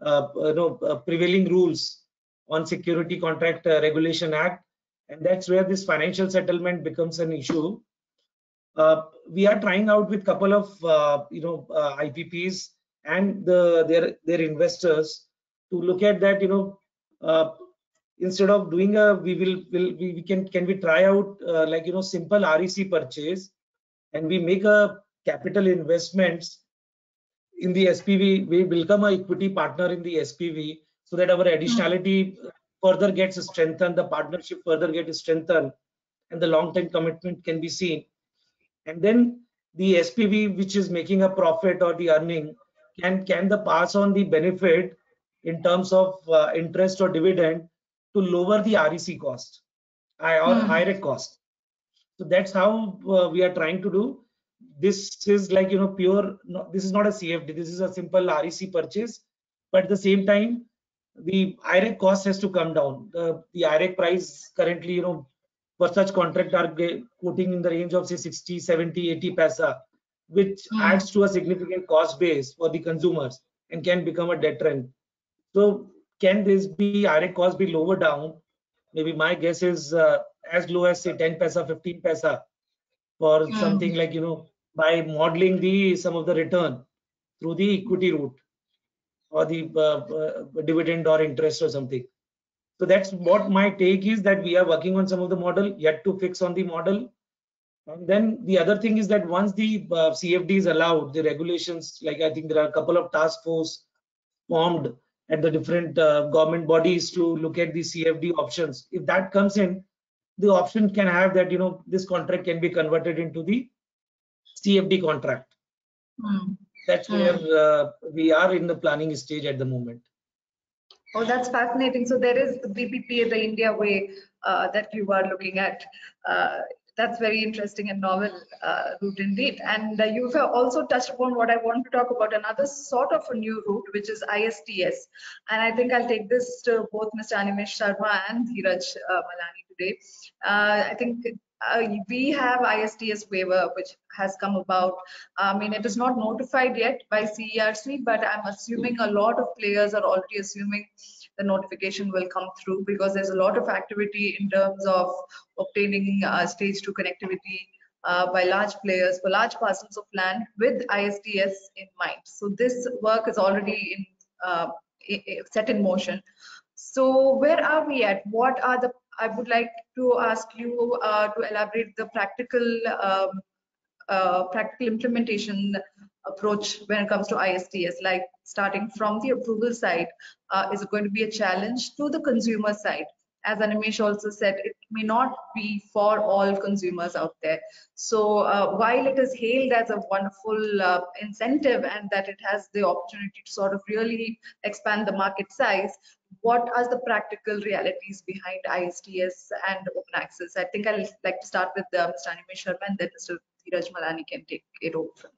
uh, you know uh, prevailing rules on Security Contract uh, Regulation Act, and that's where this financial settlement becomes an issue. We are trying out with couple of you know IPPs and the, their their investors to look at that you know uh, instead of doing a we will will we, we can can we try out uh, like you know simple REC purchase and we make a capital investments in the SPV we become a equity partner in the SPV so that our additionality further gets strengthened the partnership further gets strengthened and the long term commitment can be seen. And then the SPV which is making a profit or the earning can can the pass on the benefit in terms of uh, interest or dividend to lower the REC cost I- or Hmm. IREC cost. So that's how uh, we are trying to do. This is like you know pure. No, this is not a CFD. This is a simple REC purchase, but at the same time, the IREC cost has to come down. The the IREC price currently you know for such contract are quoting in the range of say 60, 70, 80 paisa, which Hmm. adds to a significant cost base for the consumers and can become a deterrent. So can this be IREC cost be lower down? Maybe my guess is uh, as low as say 10 paisa, 15 paisa for Hmm. something like you know by modeling the some of the return through the equity route or the uh, uh, dividend or interest or something. So that's what my take is that we are working on some of the model yet to fix on the model. And then the other thing is that once the uh, CFD is allowed, the regulations, like I think there are a couple of task force formed at the different uh, government bodies to look at the CFD options. If that comes in, the option can have that, you know, this contract can be converted into the CFD contract. Hmm. That's Hmm. where uh, we are in the planning stage at the moment. Oh, that's fascinating. So there is the VPPA, the India way uh, that you are looking at. Uh, that's very interesting and novel uh, route indeed. And uh, you've also touched upon what I want to talk about, another sort of a new route, which is ISTS. And I think I'll take this to both Mr. Animesh Sharma and Dheeraj uh, Malani today. Uh, I think uh, we have ISTS waiver, which has come about. I mean, it is not notified yet by CERC, but I'm assuming a lot of players are already assuming the notification will come through because there's a lot of activity in terms of obtaining uh, stage two connectivity uh, by large players for large parcels of land with ISTS in mind. So this work is already in, uh, set in motion. So where are we at? What are the I would like to ask you uh, to elaborate the practical um, uh, practical implementation approach when it comes to ISTS, like starting from the approval side, uh, is going to be a challenge to the consumer side? As Animesh also said, it may not be for all consumers out there. So uh, while it is hailed as a wonderful uh, incentive and that it has the opportunity to sort of really expand the market size, what are the practical realities behind ISTS and open access? I think I'll like to start with uh, Mr. Animesh Sharma and then Mr. Dheeraj Malani can take it over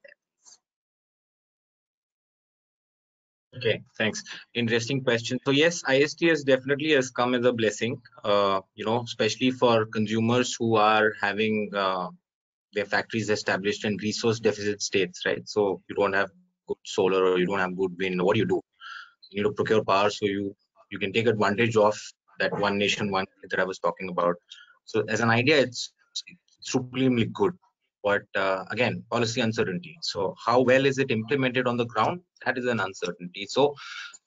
Okay, thanks. Interesting question. So yes, ISTS definitely has come as a blessing, uh, you know, especially for consumers who are having uh, their factories established in resource deficit states, right? So you don't have good solar or you don't have good wind. What do you do? You need to procure power so you you can take advantage of that one nation, one that I was talking about. So as an idea, it's supremely good. But uh, again, policy uncertainty. So how well is it implemented on the ground? That is an uncertainty. So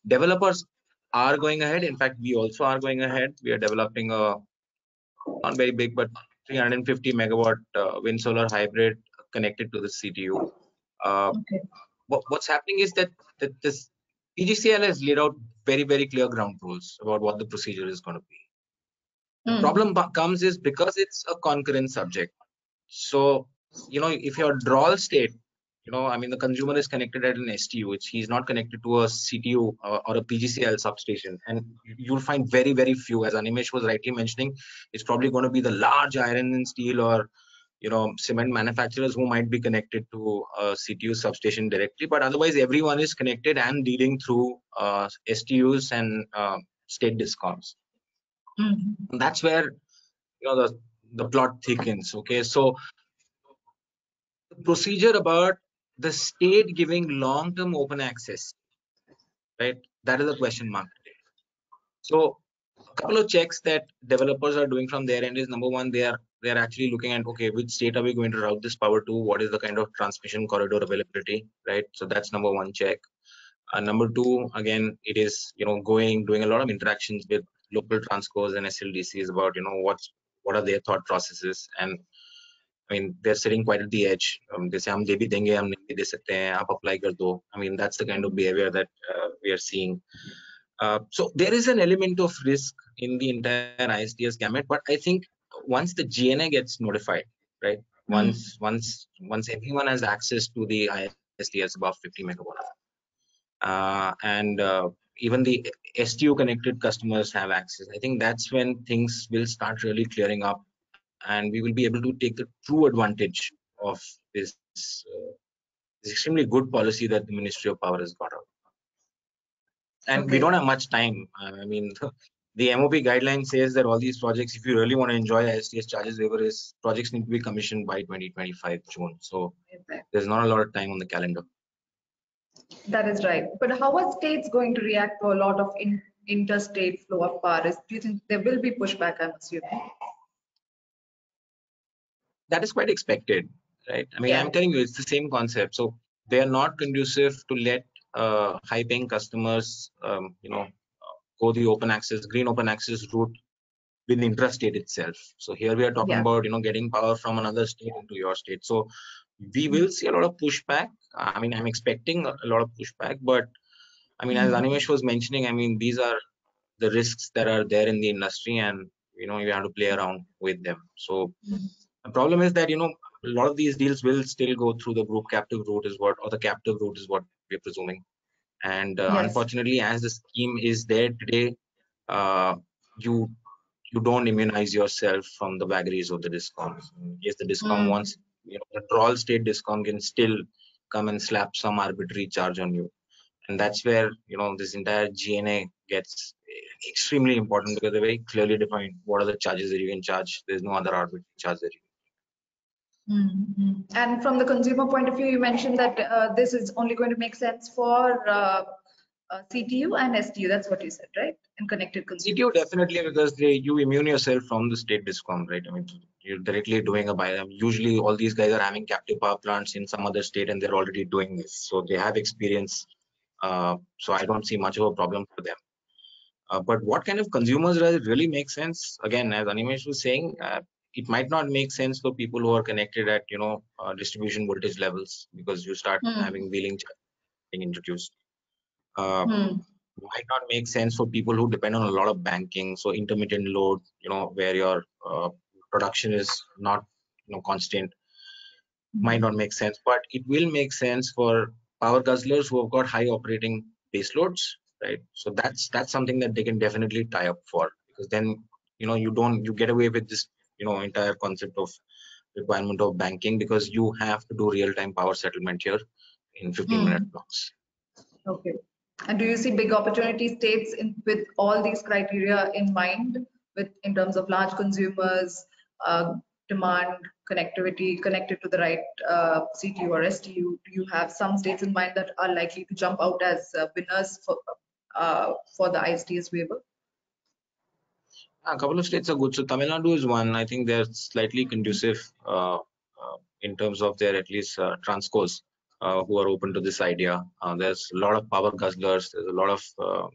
developers are going ahead. In fact, we also are going ahead. We are developing a not very big, but 350 megawatt uh, wind solar hybrid connected to the CTU. Uh, okay. what, what's happening is that, that this PGCIL has laid out very, very clear ground rules about what the procedure is going to be. Mm. The hmm. problem comes is because it's a concurrent subject. So, you know, if your drawl state, you know, I mean, the consumer is connected at an STU, which he's not connected to a CTU or, or a PGCIL substation. And you'll find very, very few, as Animesh was rightly mentioning, it's probably going to be the large iron and steel or you know cement manufacturers who might be connected to a CTU substation directly, but otherwise everyone is connected and dealing through uh, STUs and uh, state discoms. Mm-hmm. That's where you know the the plot thickens. Okay, so procedure about the state giving long-term open access, right? That is a question mark. So a couple of checks that developers are doing from their end is number one, they are they're actually looking at okay which state are we going to route this power to what is the kind of transmission corridor availability right so that's number one check uh, number two again it is you know going doing a lot of interactions with local transcos and sldcs about you know what's what are their thought processes and I mean, they're sitting quite at the edge. Um, हम दे भी देंगे हम नहीं भी दे सकते हैं आप apply कर दो I mean that's the kind of behaviour we are seeing. Uh, so there is an element of risk in the entire ISTS gamut, but I think once the GNA gets notified, right? Hmm. Once mm. once once everyone has access to the ISTS above 50 megawatt, uh, and uh, even the STU connected customers have access. I think that's when things will start really clearing up and we will be able to take the true advantage of this, uh, this extremely good policy that the Ministry of Power has got out. And okay. we don't have much time. I mean, the MOP guideline says that all these projects, if you really want to enjoy ISTS charges waiver, is projects need to be commissioned by 2025 June. So there's not a lot of time on the calendar. That is right. But how are states going to react to a lot of in, interstate flow of power? Do you think there will be pushback? I'm assuming. That is quite expected, right? I mean, yeah. I'm telling you, it's the same concept. So they are not conducive to let uh, high-paying customers, um, you know, go the open access, green open access route with the intrastate itself. So here we are talking yeah. about, you know, getting power from another state into your state. So we will see a lot of pushback. I mean, I'm expecting a lot of pushback, but I mean, mm-hmm. as Animesh was mentioning, I mean, these are the risks that are there in the industry and, you know, you have to play around with them. So mm-hmm. The problem is that, you know, a lot of these deals will still go through the group captive route is what, or the captive route is what we're presuming. And uh, Yes. unfortunately, as the scheme is there today, uh, you you don't immunize yourself from the vagaries of the discoms. Yes, the discom Mm. wants, you know, the drawl state discom can still come and slap some arbitrary charge on you. And that's where, you know, this entire GNA gets extremely important because they're very clearly defined what are the charges that you can charge. There's no other arbitrary charge that you Mhm. And from the consumer point of view, you mentioned that uh, this is only going to make sense for uh, uh, CTU and STU. That's what you said, right? And connected consumer. CTU definitely because they, you immune yourself from the state discom, right? I mean, you're directly doing a buy. Usually, all these guys are having captive power plants in some other state, and they're already doing this, so they have experience. Uh, so I don't see much of a problem for them. Uh, but what kind of consumers does it really make sense? Again, as Animesh was saying, uh, it might not make sense for people who are connected at you know uh, distribution voltage levels because you start Hmm. having wheeling being introduced. Uh, Hmm. might not make sense for people who depend on a lot of banking so intermittent load you know where your uh, production is not you know constant might not make sense but it will make sense for power guzzlers who have got high operating base loads right so that's that's something that they can definitely tie up for because then you know you don't you get away with this you know entire concept of requirement of banking because you have to do real time power settlement here in 15 minute blocks Okay. And do you see big opportunity states in with all these criteria in mind, with in terms of large consumers, uh, demand, connectivity, connected to the right uh, CTU or STU? Do you have some states in mind that are likely to jump out as uh, winners for uh, for the ISTS waiver? A couple of states are good. So Tamil Nadu is one. I think they're slightly conducive uh, uh, in terms of their at least uh, transcos uh, who are open to this idea. Uh, there's a lot of power guzzlers. There's a lot of uh,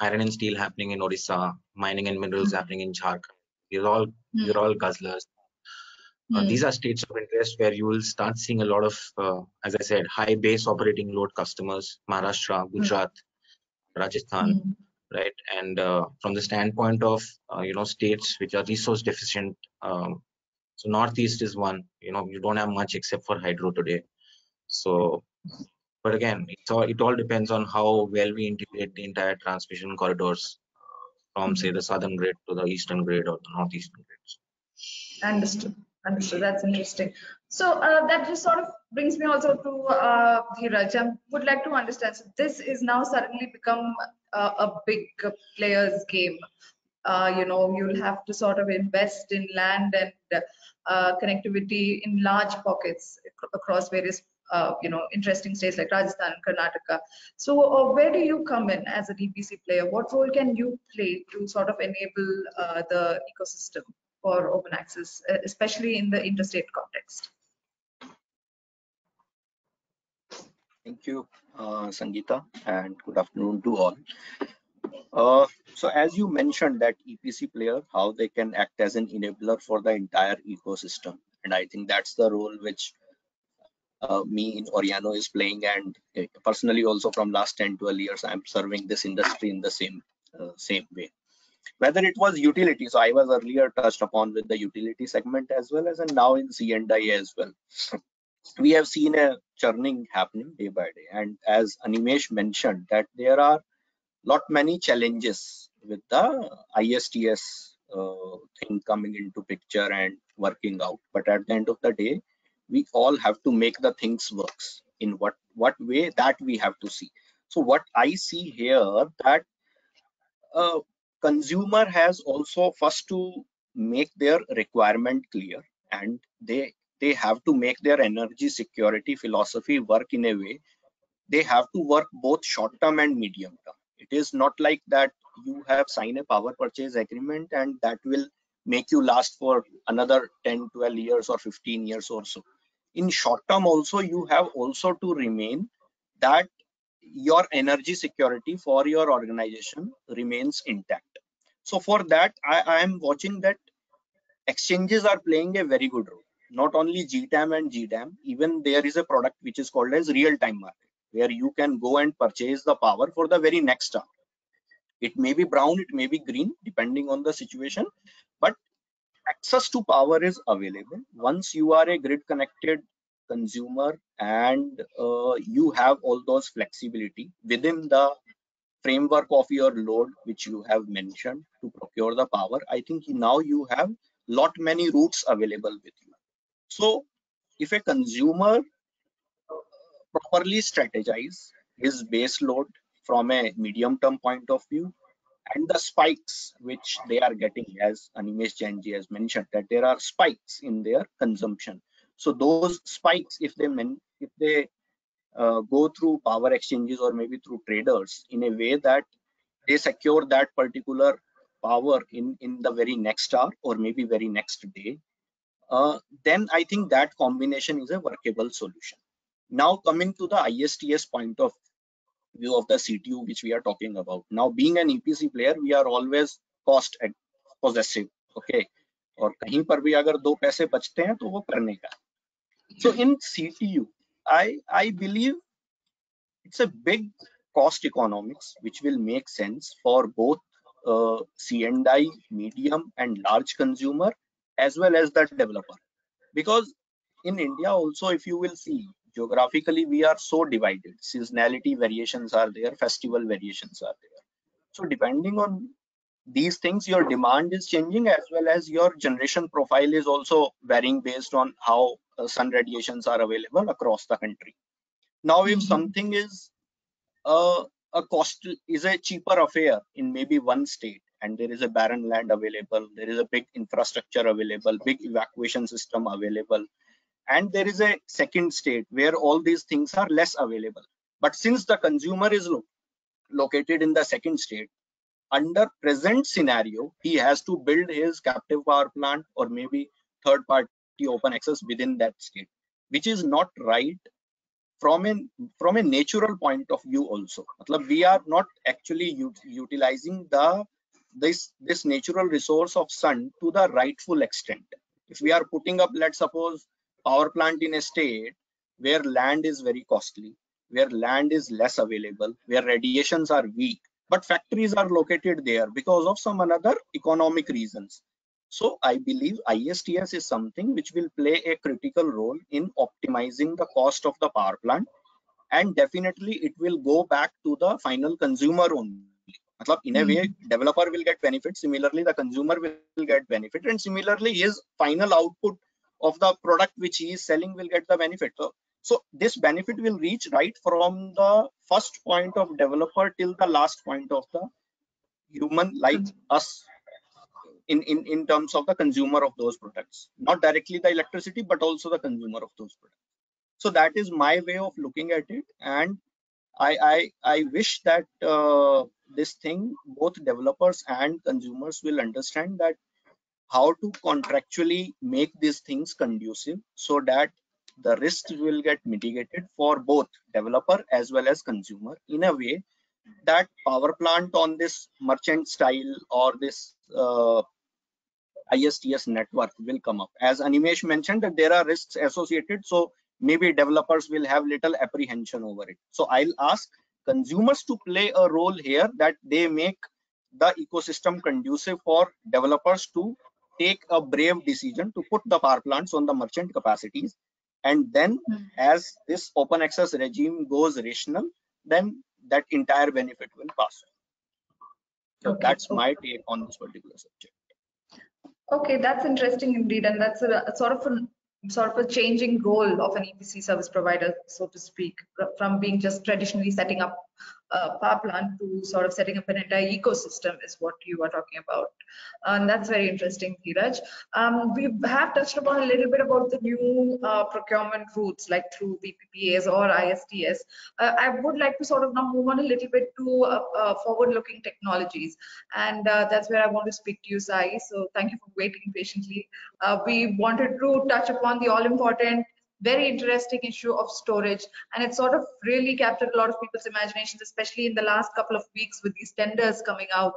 iron and steel happening in Odisha, mining and minerals Mhm. happening in Jharkhand. These are all these are all guzzlers. Uh, Hmm. these are states of interest where you will start seeing a lot of, uh, as I said, high base operating load customers, Maharashtra, Gujarat, Rajasthan, Hmm. Right? And uh, from the standpoint of uh, you know states which are resource deficient, um, so Northeast is one. You know you don't have much except for hydro today. So, but again, it's all it all depends on how well we integrate the entire transmission corridors uh, from say the southern grid to the eastern grid or the northeastern grids. Understood. Understood. That's interesting. So uh, that just sort of brings me also to uh, Dheeraj. I would like to understand. So this is now suddenly become a big players game. Uh, you know, you'll have to sort of invest in land and uh, connectivity in large pockets across various, uh, you know, interesting states like Rajasthan and Karnataka. So uh, where do you come in as a EPC player? What role can you play to sort of enable uh, the ecosystem? for open access, especially in the interstate context. Thank you, uh, Sangeeta, and good afternoon to all. Uh, so as you mentioned that EPC player, how they can act as an enabler for the entire ecosystem. And I think that's the role which uh, me in Oriano is playing and uh, personally also from last 10, 12 years, I'm serving this industry in the same, uh, same way. Whether it was utility, so I was earlier touched upon with the utility segment as well as and now in C&I as well. We have seen a churning happening day by day. And as Animesh mentioned that there are lot many challenges with the ISTS uh, thing coming into picture and working out. But at the end of the day, we all have to make the things works. In what what way that we have to see. So what I see here that a consumer has also first to make their requirement clear and they they have to make their energy security philosophy work in a way they have to work both short term and medium term. It is not like that you have signed a power purchase agreement and that will make you last for another 10 12 years or 15 years or so. In short term also you have also to remain that your energy security for your organization remains intact. So for that i, I am watching that exchanges are playing a very good role not only gtam and gdam even there is a product which is called as real time market where you can go and purchase the power for the very next hour. It may be brown it may be green depending on the situation but access to power is available. Once you are a grid connected consumer and uh, you have all those flexibility within the framework of your load which you have mentioned to procure the power i think now you have lot many routes available with you so if a consumer properly strategize his base load from a medium term point of view and the spikes which they are getting as Animesh Jainji has mentioned that there are spikes in their consumption. So those spikes if they if they uh, go through power exchanges or maybe through traders in a way that they secure that particular power in in the very next hour or maybe very next day uh, then I think that combination is a workable solution. Now coming to the ISTS point of view of the CTU, which we are talking about. Now being an EPC player, we are always cost possessive, okay? और कहीं पर भी अगर दो पैसे बचते हैं तो वो करने का so in ctu i believe it's a big cost economics which will make sense for both uh, C&I medium and large consumer as well as the developer. Because in India also, if you will see geographically, we are so divided. Seasonality variations are there, festival variations are there. So depending on these things, your demand is changing as well as your generation profile is also varying based on how uh, sun radiations are available across the country. Now, if mm -hmm. something is uh, a cost is a cheaper affair in maybe one state and there is a barren land available, there is a big infrastructure available, big evacuation system available, and there is a second state where all these things are less available. But since the consumer is lo located in the second state, under present scenario, he has to build his captive power plant or maybe third party open access within that state which is not right from a from a natural point of view also we are not actually utilizing the this this natural resource of sun to the rightful extent if we are putting up let's suppose power plant in a state where land is very costly where land is less available where radiations are weak but factories are located there because of some another economic reasons so I believe ISTS is something which will play a critical role in optimizing the cost of the power plant and definitely it will go back to the final consumer only. In a way, hmm. developer will get benefit. Similarly, the consumer will get benefit, and similarly, his final output of the product which he is selling will get the benefit. So, so this benefit will reach right from the first point of developer till the last point of the human like hmm. us in, in, in terms of the consumer of those products, not directly the electricity, but also the consumer of those products. So that is my way of looking at it. And I, I, I wish that uh, this thing, both developers and consumers will understand that how to contractually make these things conducive so that the risks will get mitigated for both developer as well as consumer in a way that power plant on this merchant style or this uh, ISTS network will come up. As Animesh mentioned that there are risks associated, so maybe developers will have little apprehension over it. So I'll ask consumers to play a role here that they make the ecosystem conducive for developers to take a brave decision to put the power plants on the merchant capacities and then hmm. as this open access regime goes rational then that entire benefit will pass so okay. that's my take on this particular subject Okay, that's interesting indeed, and that's a, a sort of a sort of a changing role of an EPC service provider, so to speak, from being just traditionally setting up uh, power plant to sort of setting up an entire ecosystem is what you are talking about. And that's very interesting, Dheeraj. Um, we have touched upon a little bit about the new uh, procurement routes like through VPPAs or ISTS. Uh, I would like to sort of now move on a little bit to uh, uh, forward-looking technologies. And uh, that's where I want to speak to you, Sai. So thank you for waiting patiently. we wanted to touch upon the all-important very interesting issue of storage and it sort of really captured a lot of people's imaginations especially in the last couple of weeks with these tenders coming out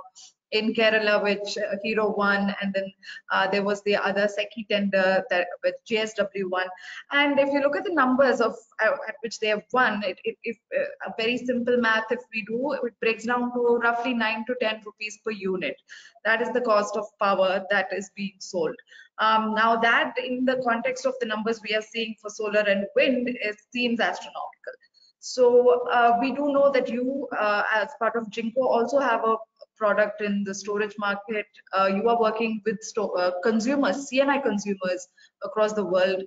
in Kerala, which uh, Hero won, and then uh, there was the other SECI tender that with JSW won. And if you look at the numbers of uh, at which they have won, it, it, if uh, a very simple math, if we do, it breaks down to roughly nine to ten rupees per unit. That is the cost of power that is being sold. Um, now that in the context of the numbers we are seeing for solar and wind, it seems astronomical. So uh, we do know that you, uh, as part of Jinko, also have a product in the storage market. Uh, you are working with uh, consumers, C&I consumers across the world.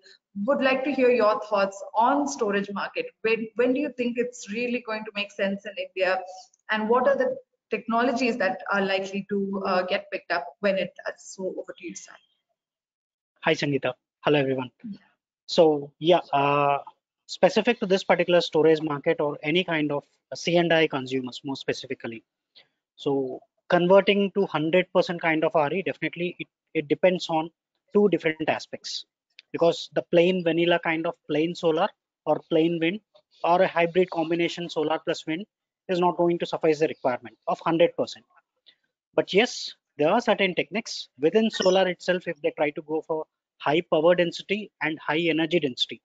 Would like to hear your thoughts on storage market. When, when do you think it's really going to make sense in India? And what are the technologies that are likely to uh, get picked up when it does? So over to you, Sai. Hi, Sangeeta. Hello, everyone. So yeah, uh, specific to this particular storage market or any kind of C&I consumers more specifically. So converting to 100% kind of RE, definitely it, it depends on two different aspects because the plain vanilla kind of plain solar or plain wind or a hybrid combination solar plus wind is not going to suffice the requirement of 100%. But yes, there are certain techniques within solar itself if they try to go for high power density and high energy density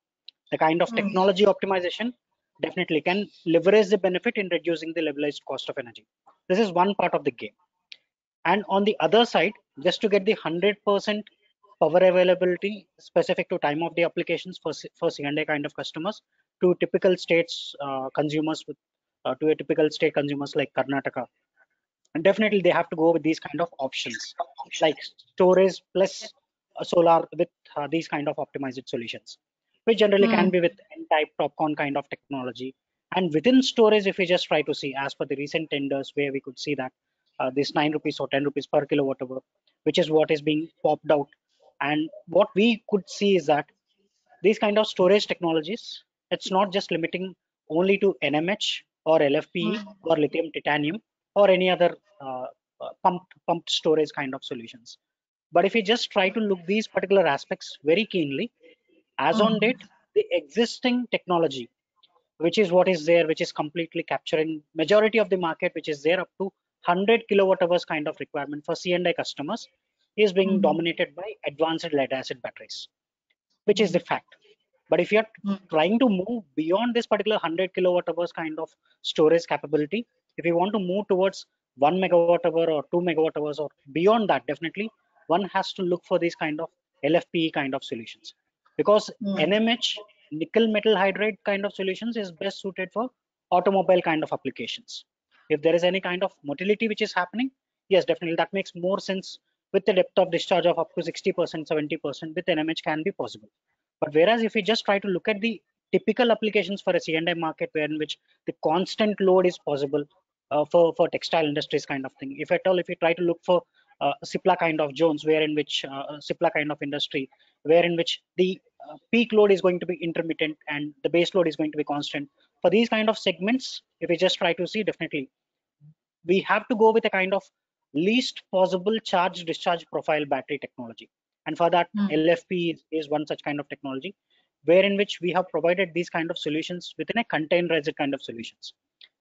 the kind of Hmm. technology optimization definitely can leverage the benefit in reducing the levelized cost of energy. This is one part of the game. And on the other side, just to get the 100% power availability specific to time of the applications for, for C&I kind of customers to typical states uh, consumers with uh, to a typical state consumers like Karnataka. And definitely they have to go with these kind of options like storage plus solar with uh, these kind of optimized solutions which generally can Hmm. be with n-type TOPCon kind of technology. And within storage, if we just try to see, as per the recent tenders, where we could see that uh, this nine rupees or ten rupees per kilowatt hour, which is what is being popped out. And what we could see is that these kind of storage technologies, it's not just limiting only to NMH or lfp Hmm. or lithium titanium or any other uh, uh, pumped pumped storage kind of solutions. But if you just try to look these particular aspects very keenly, as on Mhm. date the existing technology which is what is there which is completely capturing majority of the market which is there up to 100 kilowatt hours kind of requirement for C&I customers is being Mhm. dominated by advanced lead acid batteries which is the fact but if you're Mhm. trying to move beyond this particular 100 kilowatt hours kind of storage capability if you want to move towards 1 megawatt hour or 2 megawatt hours or beyond that definitely one has to look for these kind of lfpe kind of solutions. Because Hmm. nmh nickel metal hydride kind of solutions is best suited for automobile kind of applications. If there is any kind of motility which is happening yes definitely that makes more sense with the depth of discharge of up to 60% 70% with nmh can be possible. But whereas if we just try to look at the typical applications for a C&I market where in which the constant load is possible uh, for, for textile industries kind of thing. If at all, if we try to look for uh, Cipla kind of zones where in which uh, Cipla kind of industry, where in which the uh, peak load is going to be intermittent and the base load is going to be constant. For these kind of segments, if we just try to see definitely, we have to go with a kind of least possible charge discharge profile battery technology. And for that, Hmm. LFP is, is one such kind of technology, where in which we have provided these kind of solutions within a containerized kind of solutions,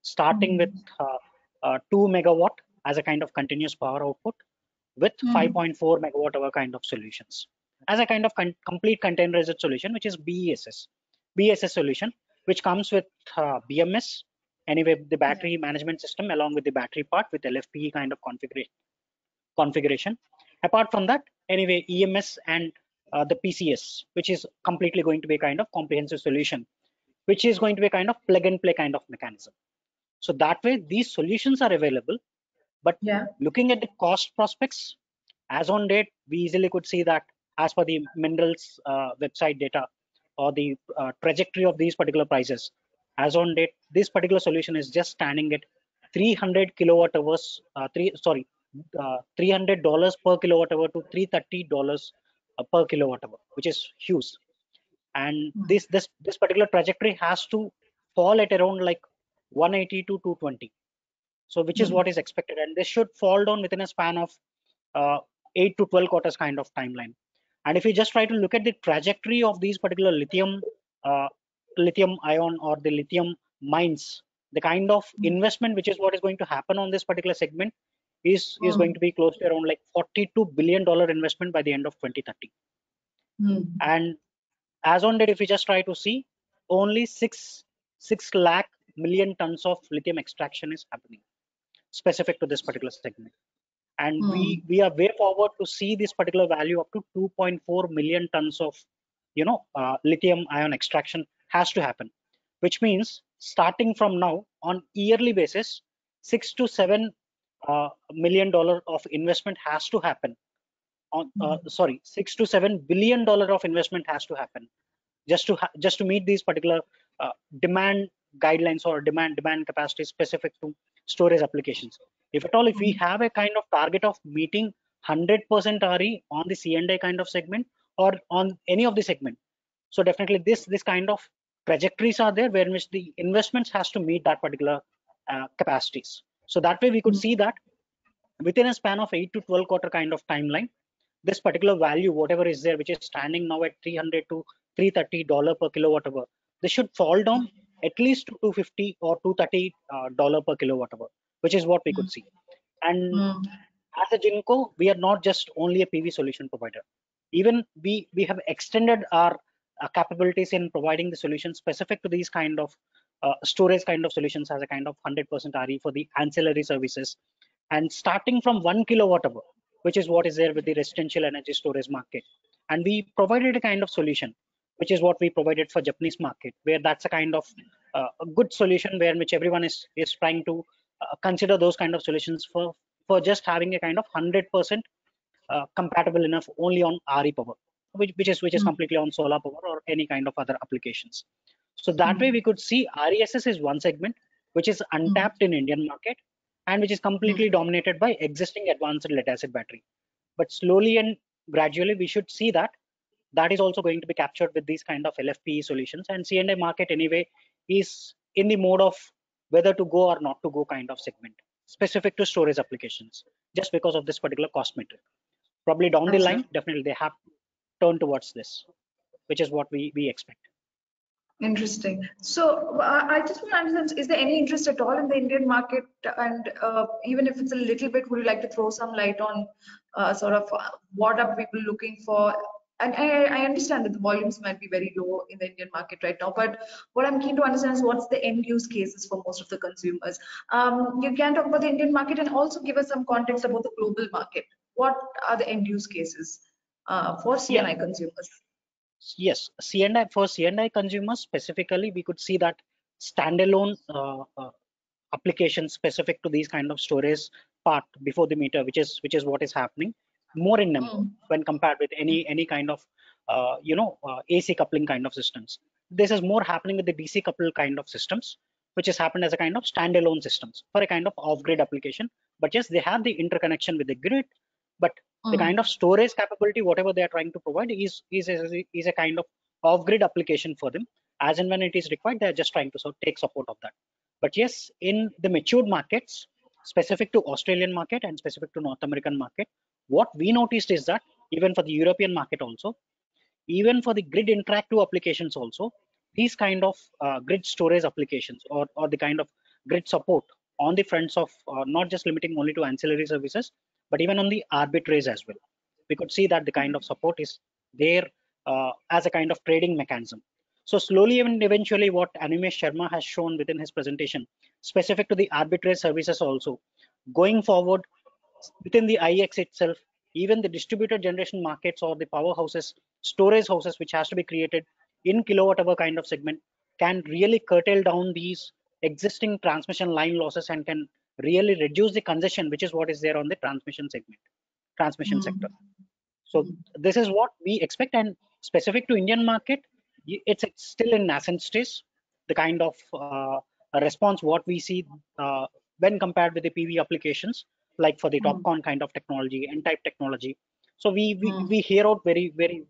starting with uh, uh, 2 megawatt as a kind of continuous power output with Mhm. 5.4 megawatt hour kind of solutions as a kind of con- complete containerized solution, which is BESS. BESS solution, which comes with uh, BMS, anyway, the battery management system along with the battery part with LFP kind of configuration. configuration. Apart from that, anyway, EMS and uh, the PCS, which is completely going to be a kind of comprehensive solution, which is going to be a kind of plug and play kind of mechanism. So that way, these solutions are available. But Yeah. looking at the cost prospects, as on date, we easily could see that as per the minerals uh, website data or the uh, trajectory of these particular prices, as on date, this particular solution is just standing at 300 kilowatt hours, uh, three sorry, uh, 300 dollars per kilowatt hour to 330 dollars uh, per kilowatt hour, which is huge. And Hmm. this this this particular trajectory has to fall at around like 180 to 220 so which is Mhm. what is expected and this should fall down within a span of uh, 8 to 12 quarters kind of timeline and if you just try to look at the trajectory of these particular lithium uh, lithium ion or the lithium mines the kind of Mhm. investment which is what is going to happen on this particular segment is is Hmm. going to be close to around like 42 billion dollar investment by the end of 2030 Hmm. and as on date if we just try to see only 6 6 lakh million tons of lithium extraction is happening specific to this particular segment. And we we are way forward to see this particular value up to 2.4 million tons of you know uh, lithium ion extraction has to happen which means starting from now on yearly basis 6 to 7 uh, million dollar of investment has to happen on uh, sorry 6 to 7 billion dollar of investment has to happen just to just to meet these particular uh, demand guidelines or demand demand capacity specific to storage applications. If at all if we hmm. have a kind of target of meeting 100% re on the c&i kind of segment or on any of the segment. So definitely this this kind of trajectories are there where in which the investments has to meet that particular uh, capacities. So that way we could hmm. see that within a span of 8 to 12 quarter kind of timeline this particular value whatever is there which is standing now at 300 to 330 dollar per kilowatt hour this should fall down hmm. At least to 250 or 230 dollar per kilowatt hour which is what we could see and Hmm. as a Jinko, we are not just only a PV solution provider. Even we we have extended our uh, capabilities in providing the solution specific to these kind of uh, storage kind of solutions as a kind of 100% RE for the ancillary services. And starting from one kilowatt hour, which is what is there with the residential energy storage market, and we provided a kind of solution, which is what we provided for Japanese market, where that's a kind of uh, a good solution where which everyone is is trying to uh, consider those kind of solutions for for just having a kind of 100% uh, compatible enough only on RE power, which, which is which is Mm. completely on solar power or any kind of other applications. So that way we could see RESS is one segment which is untapped in Indian market and which is completely dominated by existing advanced lead acid battery. But slowly and gradually we should see that that is also going to be captured with these kind of LFPE solutions and C&I market anyway is in the mode of whether to go or not to go kind of segment specific to storage applications just because of this particular cost metric probably down the line definitely they have turned towards this which is what we we expect Interesting. So I I just want to understand, is there any interest at all in the Indian market? And uh, even if it's a little bit, would you like to throw some light on uh, sort of uh, what are people looking for? And I, I understand that the volumes might be very low in the Indian market right now, but what I'm keen to understand is what's the end use cases for most of the consumers. Um, you can talk about the Indian market and also give us some context about the global market. What are the end use cases uh, for C&I consumers? yes C&I for C&I consumers specifically we could see that standalone uh, uh, applications specific to these kind of storage part before the meter which is which is what is happening more in number Mm. when compared with any any kind of uh, you know uh, ac coupling kind of systems. This is more happening with the dc coupled kind of systems which has happened as a kind of standalone systems for a kind of off grid application. But yes they have the interconnection with the grid but the Mm. kind of storage capability whatever they are trying to provide is is a, is a kind of off grid application for them. As and when it is required they are just trying to so take support of that. But yes in the matured markets specific to australian market and specific to north american market what we noticed is that even for the european market also even for the grid interactive applications also these kind of uh, grid storage applications or, or the kind of grid support on the fronts of uh, not just limiting only to ancillary services but even on the arbitrage as well. We could see that the kind of support is there uh, as a kind of trading mechanism. So slowly and eventually what animesh sharma has shown within his presentation specific to the arbitrage services also going forward within the IEX itself, even the distributed generation markets or the powerhouses, storage houses, which has to be created in kilowatt hour kind of segment, can really curtail down these existing transmission line losses and can really reduce the congestion, which is what is there on the transmission segment, transmission Mm. sector. So this is what we expect, and specific to Indian market, it's, it's still in nascent stage. The kind of uh, response what we see uh, when compared with the PV applications, like for the Mm. TopCon kind of technology, N-type technology. So we we, Mm. we hear out very very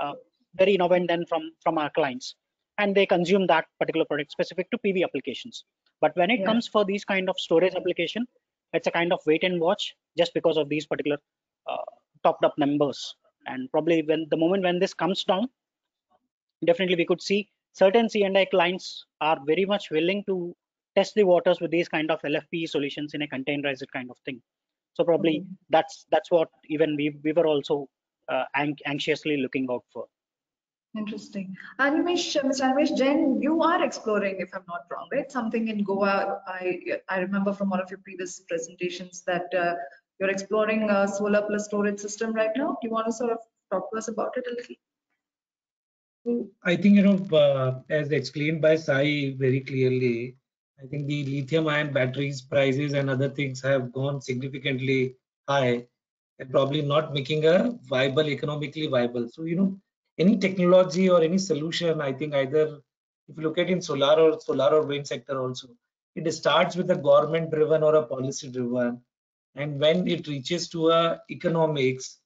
uh, very now and then from from our clients, and they consume that particular product specific to PV applications. But when it Yeah. comes for these kind of storage application, it's a kind of wait and watch just because of these particular uh, topped up numbers. And probably when the moment when this comes down, definitely we could see certain C&I clients are very much willing to test the waters with these kind of LFP solutions in a containerized kind of thing. So probably Okay. that's that's what even we we were also uh, anx- anxiously looking out for. Interesting. Animesh, uh, Mr. Animesh Jain, you are exploring, if I'm not wrong, right? Something in Goa. I I remember from one of your previous presentations that uh, you're exploring a solar plus storage system right now. Do you want to sort of talk to us about it a little? So I think, you know, uh, as explained by Sai very clearly, I think the lithium ion batteries prices and other things have gone significantly high and probably not making a viable, economically viable. So, you know, any technology or any solution, I think either if you look at in solar or solar or wind sector also, it starts with a government driven or a policy driven. And when it reaches to a economics,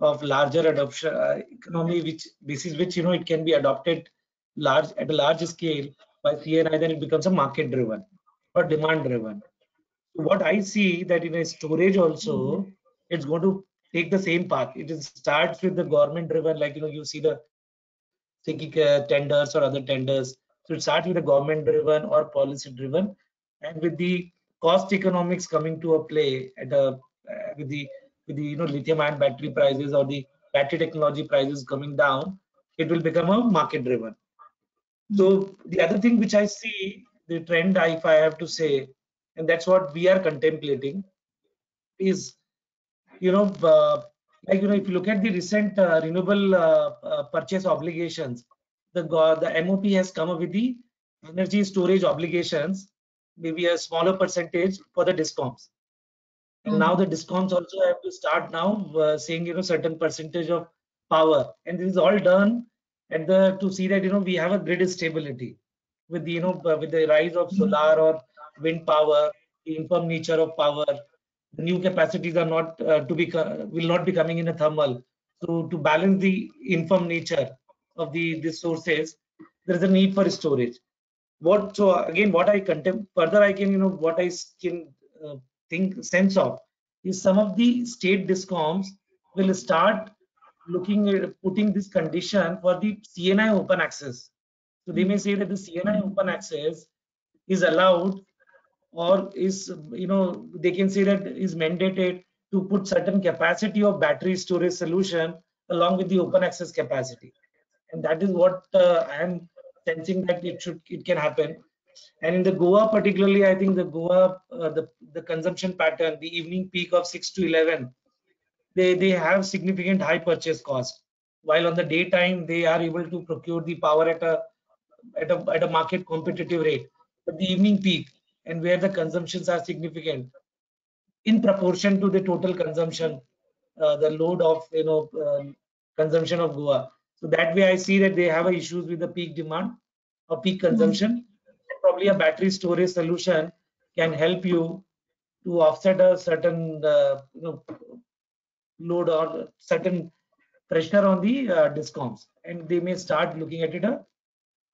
of larger adoption uh, economy which basis which you know it can be adopted large at a large scale by C&I then it becomes a market driven or demand driven. What I see that in a storage also it's going to take the same path. It starts with the government driven like you know you see the thinking uh, tenders or other tenders. So it starts with the government driven or policy driven. And with the cost economics coming to a play at a uh, with the with the you know lithium ion battery prices or the battery technology prices coming down, it will become a market driven. So the other thing which I see the trend, if I have to say, and that's what we are contemplating, is you know uh, like you know if you look at the recent uh, renewable uh, uh purchase obligations, the the MOP has come up with the energy storage obligations, maybe a smaller percentage for the discoms. And now the discoms also have to start now uh, saying you know certain percentage of power. And this is all done at the to see that you know we have a grid stability with the, you know uh, with the rise of solar or wind power the infirm nature of power the new capacities are not uh, to be will not be coming in a thermal. So to balance the infirm nature of the the sources there is a need for storage. What so again what i contempt further i can you know what i can uh, think sense of is some of the state discoms will start looking at putting this condition for the C&I open access. So they may say that the C&I open access is allowed or is, you know, they can say that is mandated to put certain capacity of battery storage solution along with the open access capacity. And that is what uh, I am sensing that it should, it can happen. And in the Goa particularly, I think the Goa, uh, the, the consumption pattern, the evening peak of 6 to 11, they, they have significant high purchase cost. While on the daytime, they are able to procure the power at a, at a, at a market competitive rate. But the evening peak and where the consumptions are significant in proportion to the total consumption, uh, the load of, you know, uh, consumption of Goa. So that way I see that they have issues with the peak demand or peak consumption probably a battery storage solution can help you to offset a certain uh, you know, load or certain pressure on the uh, discoms and they may start looking at it uh,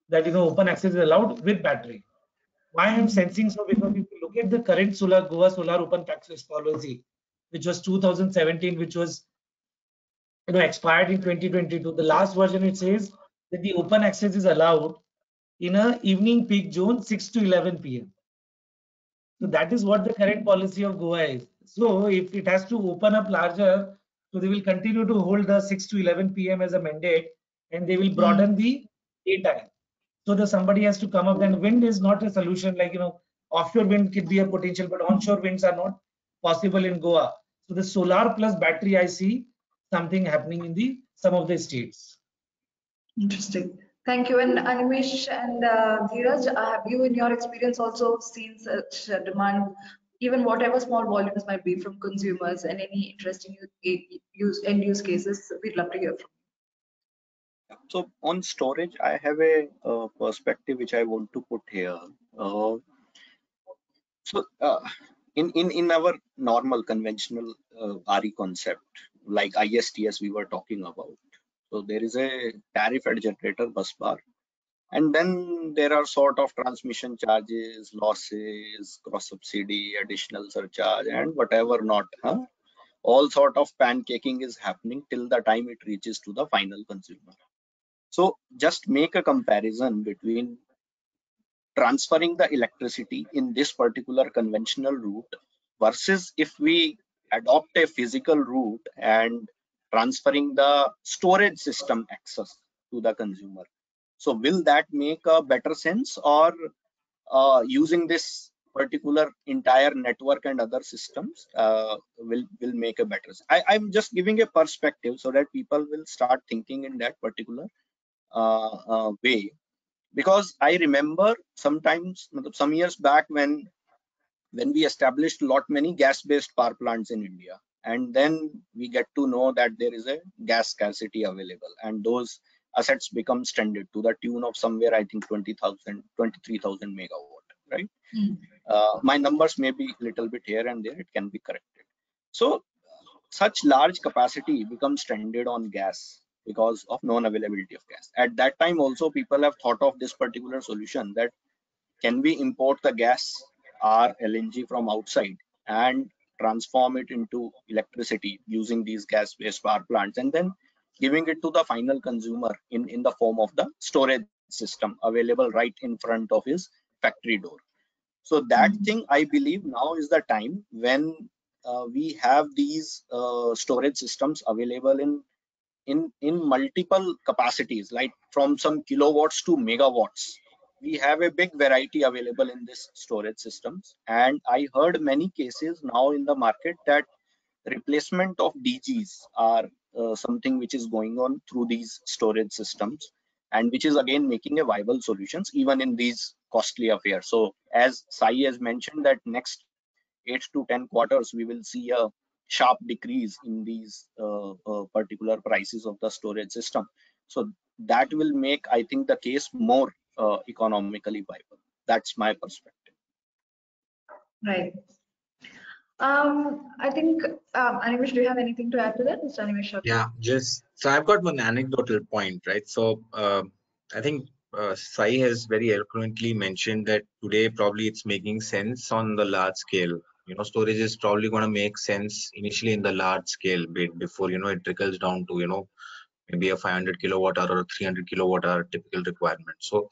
that you know open access is allowed with battery why i'm sensing so because if you look at the current solar goa solar open access policy which was 2017 which was you know expired in 2022 the last version it says that the open access is allowed in a evening peak zone 6 to 11 p.m. So that is what the current policy of Goa is. So if it has to open up larger, so they will continue to hold the 6 to 11 p.m. as a mandate and they will broaden the daytime. So the somebody has to come up and wind is not a solution like, you know, offshore wind could be a potential, but onshore winds are not possible in Goa. So the solar plus battery, I see something happening in the some of the states. Interesting. Thank you. And Animesh and uh, Dheeraj, uh, have you in your experience also seen such demand, even whatever small volumes might be from consumers and any interesting use end use cases? We'd love to hear from you. So on storage, I have a uh, perspective which I want to put here. Uh, so uh, in, in, in our normal conventional uh, RE concept, like ISTS we were talking about, so there is a tariff at generator bus bar. And then there are sort of transmission charges, losses, cross subsidy, additional surcharge, and whatever not. Huh? All sort of pancaking is happening till the time it reaches to the final consumer. So just make a comparison between transferring the electricity in this particular conventional route versus if we adopt a physical route and transferring the storage system access to the consumer. So will that make a better sense or uh, using this particular entire network and other systems uh, will will make a better sense. I, I'm just giving a perspective so that people will start thinking in that particular uh, uh way because I remember sometimes some years back when when we established a lot many gas-based power plants in India, and then we get to know that there is a gas scarcity available, and those assets become stranded to the tune of somewhere I think 20,000, 23,000 megawatt, right? Mm. Uh, my numbers may be a little bit here and there; it can be corrected. So, such large capacity becomes stranded on gas because of non-availability of gas. At that time also people have thought of this particular solution that can we import the gas or LNG from outside and transform it into electricity using these gas-based power plants and then giving it to the final consumer in, in the form of the storage system available right in front of his factory door. So that mm-hmm. thing, I believe now is the time when uh, we have these uh, storage systems available in in in multiple capacities like from some kilowatts to megawatts we have a big variety available in this storage systems and i heard many cases now in the market that replacement of dgs are uh, something which is going on through these storage systems and which is again making a viable solutions even in these costly affairs so as sai has mentioned that next 8 to 10 quarters we will see a sharp decrease in these uh, uh, particular prices of the storage system. So that will make, I think, the case more uh, economically viable. That's my perspective. Right. Um, I think, um, Animesh, do you have anything to add to that? Mr. Animesh? Yeah, just, so I've got one anecdotal point, right? So uh, I think uh, Sai has very eloquently mentioned that today probably it's making sense on the large scale you know storage is probably going to make sense initially in the large scale bit before you know it trickles down to you know maybe a 500 kilowatt hour or 300 kilowatt hour typical requirement so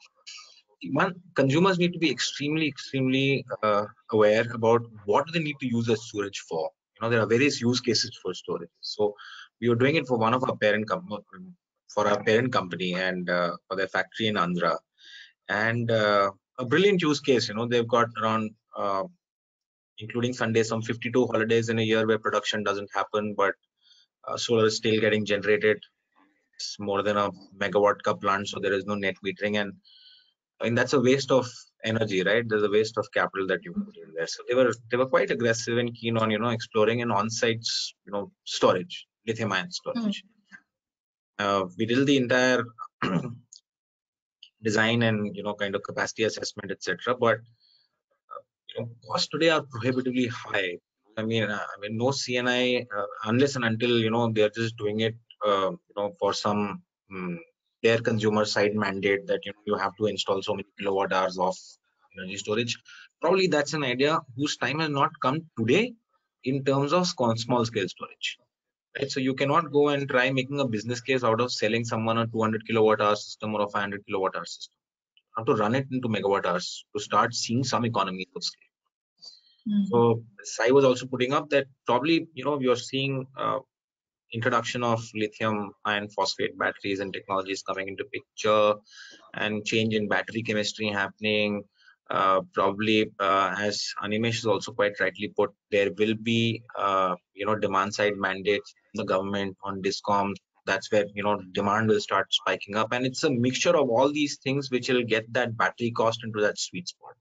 one consumers need to be extremely extremely uh, aware about what they need to use the storage for. You know there are various use cases for storage. So we were doing it for one of our parent company for our parent company and uh, for their factory in andhra. And uh, a brilliant use case you know they've got around uh, including sunday some 52 holidays in a year where production doesn't happen, but uh, solar is still getting generated. It's more than a megawatt cup plant, so there is no net metering, and I mean that's a waste of energy, right? There's a waste of capital that you put in there. So they were they were quite aggressive and keen on you know exploring an on-site you know storage, lithium-ion storage. Mm. Uh, we did the entire design and you know kind of capacity assessment, etc. But you know, costs today are prohibitively high. I mean, uh, I mean, no C&I uh, unless and until you know they're just doing it, uh, you know, for some um, their consumer side mandate that you know you have to install so many kilowatt hours of energy storage. Probably that's an idea whose time has not come today in terms of small scale storage. Right, so you cannot go and try making a business case out of selling someone a 200 kilowatt hour system or a 500 kilowatt hour system you have to run it into megawatt hours to start seeing some economy of scale. Mm-hmm. So Sai was also putting up that probably you know you're seeing uh, introduction of lithium iron phosphate batteries and technologies coming into picture and change in battery chemistry happening uh, probably uh, as animesh is also quite rightly put there will be uh, you know demand side mandates the government on discoms. That's where you know demand will start spiking up. And it's a mixture of all these things which will get that battery cost into that sweet spot.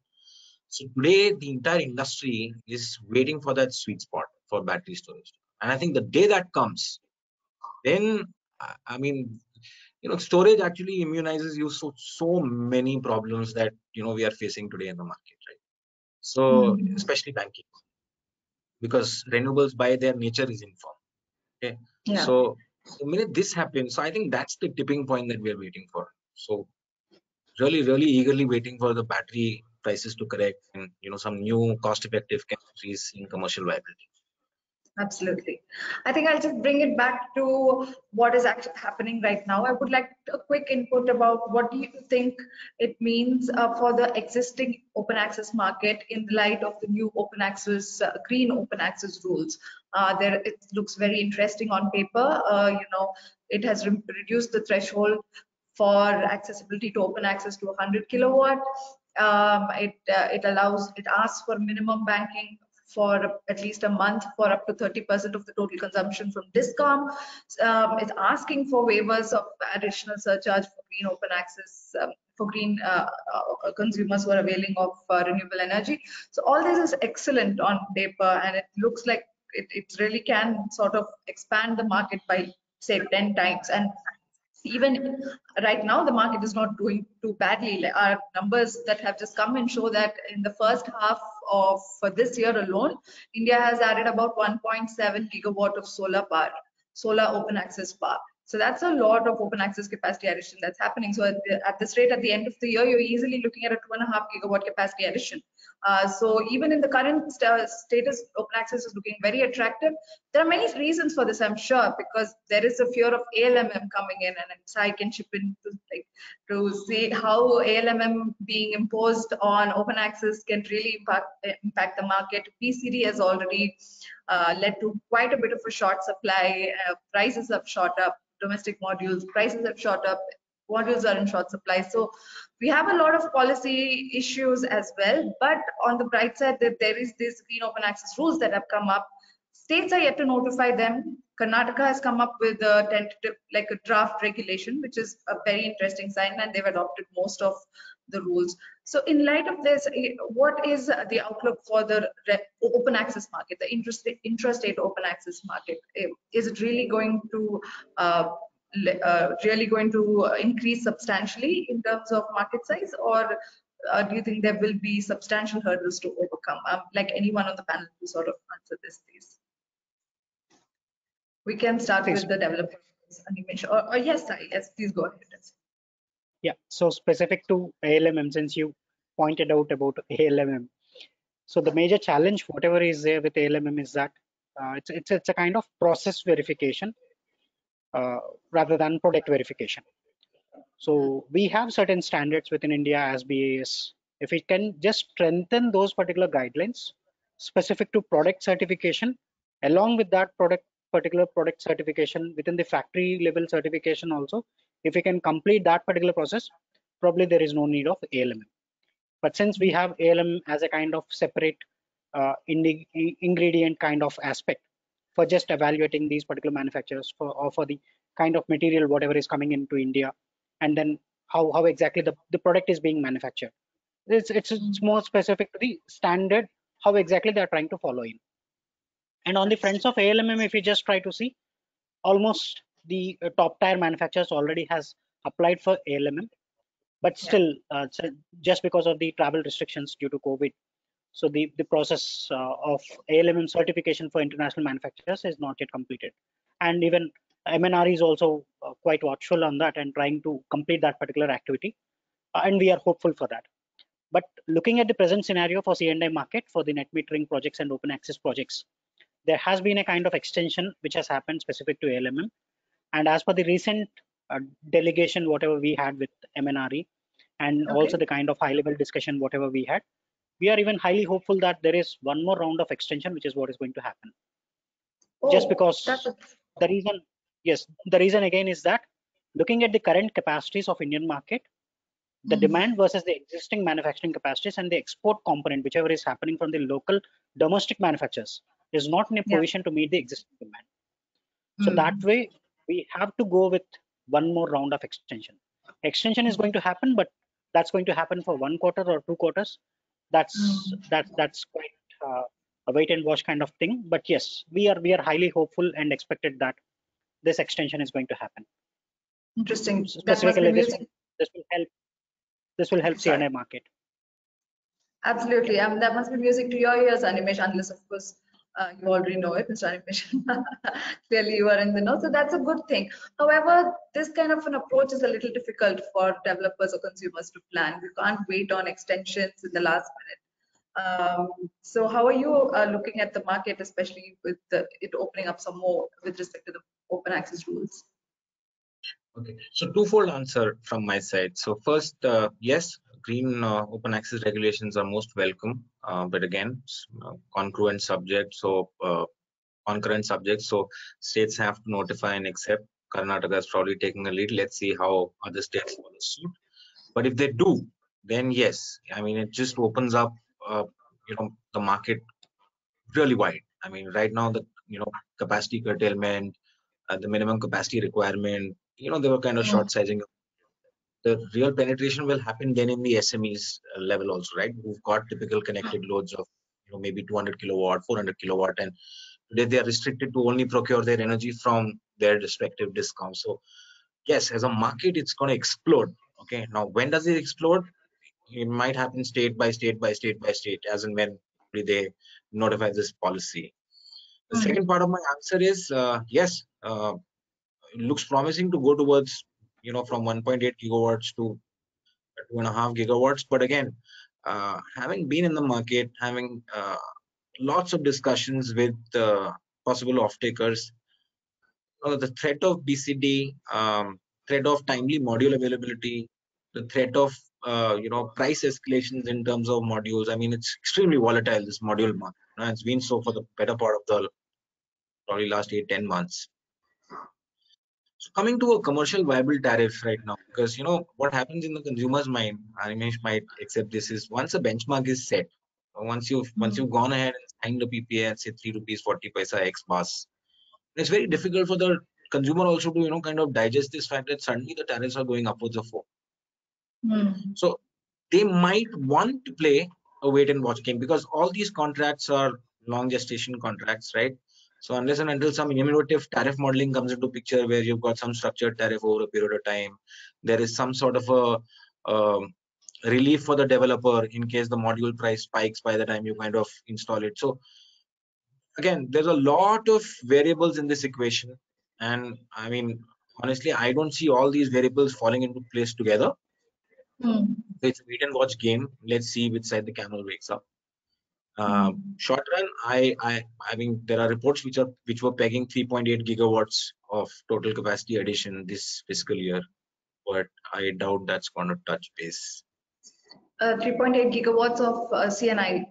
So today the entire industry is waiting for that sweet spot for battery storage and i think the day that comes then i mean you know storage actually immunizes you so so many problems that you know we are facing today in the market right? So mm-hmm. especially banking. Because renewables by their nature is informed okay? Yeah. so the minute this happens so i think that's the tipping point that we're waiting for. So really really eagerly waiting for the battery prices to correct and you know some new cost effective chemistries in commercial viability absolutely i think i'll just bring it back to what is actually happening right now i would like a quick input about what do you think it means uh, for the existing open access market in the light of the new open access uh, green open access rules Uh, there, it looks very interesting on paper. Uh, you know, it has re reduced the threshold for accessibility to open access to 100 kilowatt. Um, it uh, it allows it asks for minimum banking for at least a month for up to 30% of the total consumption from DISCOM. Um, it's asking for waivers of additional surcharge for green open access um, for green uh, uh, consumers who are availing of uh, renewable energy. So all this is excellent on paper and it looks like it, it really can sort of expand the market by say 10 times and even right now the market is not doing too badly. Our numbers that have just come and show that in the first half of for this year alone india has added about 1.7 gigawatt of solar power solar open access power so that's a lot of open access capacity addition that's happening. So at, the, at this rate, at the end of the year, you're easily looking at a two and a half gigawatt capacity addition. Uh, so even in the current st status, open access is looking very attractive. There are many reasons for this, I'm sure, because there is a fear of ALMM coming in, and so I can chip in to, like, to see how ALMM being imposed on open access can really impact, impact the market. BCD has already uh, led to quite a bit of a short supply. Uh, prices have shot up domestic modules, prices have shot up, modules are in short supply. So we have a lot of policy issues as well. But on the bright side, that there is this green open access rules that have come up. States are yet to notify them. Karnataka has come up with a tentative, like a draft regulation, which is a very interesting sign, and they've adopted most of the rules. So in light of this, eh, what is the outlook for the open access market, the intrastate, open access market? Eh, is it really going to uh, uh, really going to increase substantially in terms of market size, or uh, do you think there will be substantial hurdles to overcome? Um, like anyone on the panel to sort of answer this, please. We can start please. with the Animesh. Or, or yes, yes, please go ahead. Yeah, so specific to ALMM, since you pointed out about ALMM. So the major challenge, whatever is there with ALMM is that uh, it's, it's, it's a kind of process verification uh, rather than product verification. So we have certain standards within India as BIS. If we can just strengthen those particular guidelines specific to product certification, along with that product particular product certification within the factory level certification also, if we can complete that particular process, probably there is no need of ALMM. But since we have ALMM as a kind of separate uh, ingredient kind of aspect for just evaluating these particular manufacturers for or for the kind of material whatever is coming into India, and then how how exactly the, the product is being manufactured. It's, it's it's more specific to the standard how exactly they are trying to follow in. And on the fronts of ALMM, if we just try to see, almost the uh, top tier manufacturers already has applied for ALMM, but still uh, just because of the travel restrictions due to COVID. So the, the process uh, of ALMM certification for international manufacturers is not yet completed. And even MNRE is also quite watchful on that and trying to complete that particular activity. And we are hopeful for that. But looking at the present scenario for C&I market for the net metering projects and open access projects, there has been a kind of extension which has happened specific to ALMM and as per the recent uh, delegation, whatever we had with MNRE, and okay. also the kind of high level discussion, whatever we had, we are even highly hopeful that there is one more round of extension, which is what is going to happen. Oh, Just because the reason, yes, the reason again is that looking at the current capacities of Indian market, the mm -hmm. demand versus the existing manufacturing capacities and the export component, whichever is happening from the local domestic manufacturers, is not in a position yeah. to meet the existing demand. So mm -hmm. that way, we have to go with one more round of extension. Extension is going to happen, but that's going to happen for one quarter or two quarters. That's mm. that's that's quite uh, a wait and watch kind of thing. But yes, we are we are highly hopeful and expected that this extension is going to happen. Interesting. Specifically, this, this will help. This will help. C&I market. Absolutely. Mean, that must be music to your ears, Animesh, unless of course uh, you already know it, Mr. Animesh. Clearly, you are in the know, so that's a good thing. However, this kind of an approach is a little difficult for developers or consumers to plan. You can't wait on extensions in the last minute. Um, so, how are you uh, looking at the market, especially with the, it opening up some more with respect to the open access rules? Okay, so twofold answer from my side. So first, uh, yes, green uh, open access regulations are most welcome, uh, but again, uh, congruent subject. So uh, concurrent subjects. So states have to notify and accept. Karnataka is probably taking a lead. Let's see how other states follow suit. But if they do, then yes, I mean it just opens up, uh, you know, the market really wide. I mean, right now the you know capacity curtailment, uh, the minimum capacity requirement, you know, they were kind of Mm. short sizing. The real penetration will happen then in the SMEs uh, level also, right? Who've got typical connected loads of you know maybe 200 kilowatt, 400 kilowatt, and today they are restricted to only procure their energy from their respective discoms. So yes, as a market, it's going to explode. Okay, now when does it explode? It might happen state by state by state by state, as and when they notify this policy. The Mhm. second part of my answer is uh, yes, uh, it looks promising to go towards you know from 1.8 gigawatts to two and a half gigawatts. But again, uh, having been in the market, having uh, lots of discussions with uh, possible off-takers, uh, the threat of BCD, um, threat of timely module availability, the threat of uh, you know price escalations in terms of modules. I mean, it's extremely volatile. This module market. It's been so for the better part of the probably last eight ten months. So coming to a commercial viable tariff right now, because you know what happens in the consumer's mind, Animesh might accept this is once a benchmark is set, once you've once you've gone ahead and signed the PPA at say three rupees forty paisa X bus, it's very difficult for the consumer also to you know kind of digest this fact that suddenly the tariffs are going upwards of four. Hmm. So they might want to play a wait and watch game because all these contracts are long gestation contracts, right? So unless and until some innovative tariff modeling comes into picture where you've got some structured tariff over a period of time, there is some sort of a um, relief for the developer in case the module price spikes by the time you kind of install it. So again, there's a lot of variables in this equation. And I mean, honestly, I don't see all these variables falling into place together. Hmm. So it's a wait and watch game. Let's see which side the camel wakes up. Uh, short run, I, I, I mean, there are reports which are which were pegging 3.8 gigawatts of total capacity addition this fiscal year, but I doubt that's going to touch base. Uh, 3.8 gigawatts of uh, C&I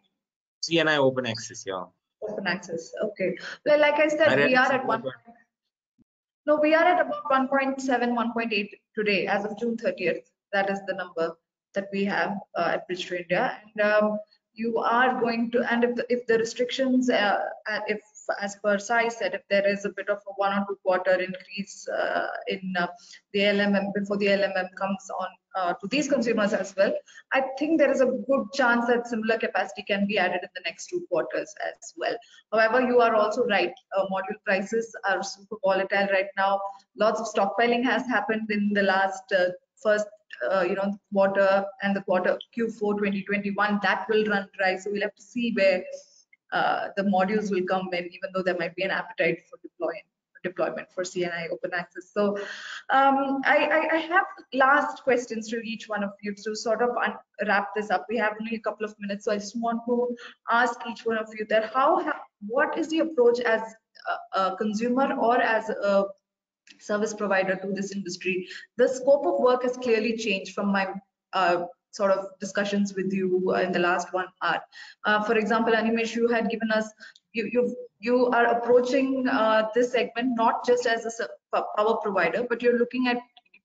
C&I open access, yeah. open access. Okay. Well, like I I said, read we are at one. about- No, we are at about 1.7, 1.8 today as of June 30th. That is the number that we have uh, at Bridge to India. And um, you are going to, and if the, if the restrictions, uh, uh, if as per Sai said, if there is a bit of a one or two quarter increase uh, in uh, the LMM before the LMM comes on uh, to these consumers as well, I think there is a good chance that similar capacity can be added in the next two quarters as well. However, you are also right. Uh, module prices are super volatile right now. Lots of stockpiling has happened in the last first, uh, you know, quarter and the quarter Q4 2021. That will run dry. So we'll have to see where uh, the modules will come in, even though there might be an appetite for deploying deployment for C&I open access. So um, I, I, I have last questions to each one of you to sort of wrap this up. We have only a couple of minutes, so I just want to ask each one of you that how, ha- what is the approach as a, a consumer or as a service provider to this industry? The scope of work has clearly changed from my uh, sort of discussions with you in the last one hour. Uh, for example, Animesh, you had given us, you, you, you are approaching uh, this segment not just as a power provider, but you're looking at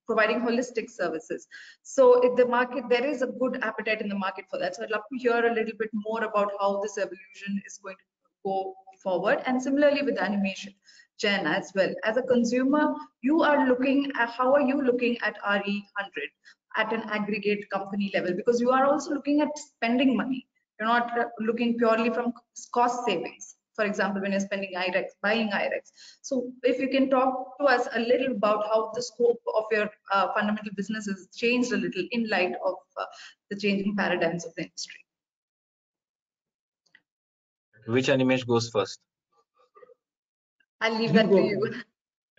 providing holistic services. So if the market, there is a good appetite in the market for that. So I'd love to hear a little bit more about how this evolution is going to go forward. And similarly with Animesh, Jain as well. As a consumer, you are looking at, how are you looking at RE100 at an aggregate company level? Because you are also looking at spending money. You're not looking purely from cost savings. For example, when you're spending IRECs, buying IRECs. So if you can talk to us a little about how the scope of your uh, fundamental business has changed a little in light of uh, the changing paradigms of the industry. Which Animesh goes first? I'll leave that to you.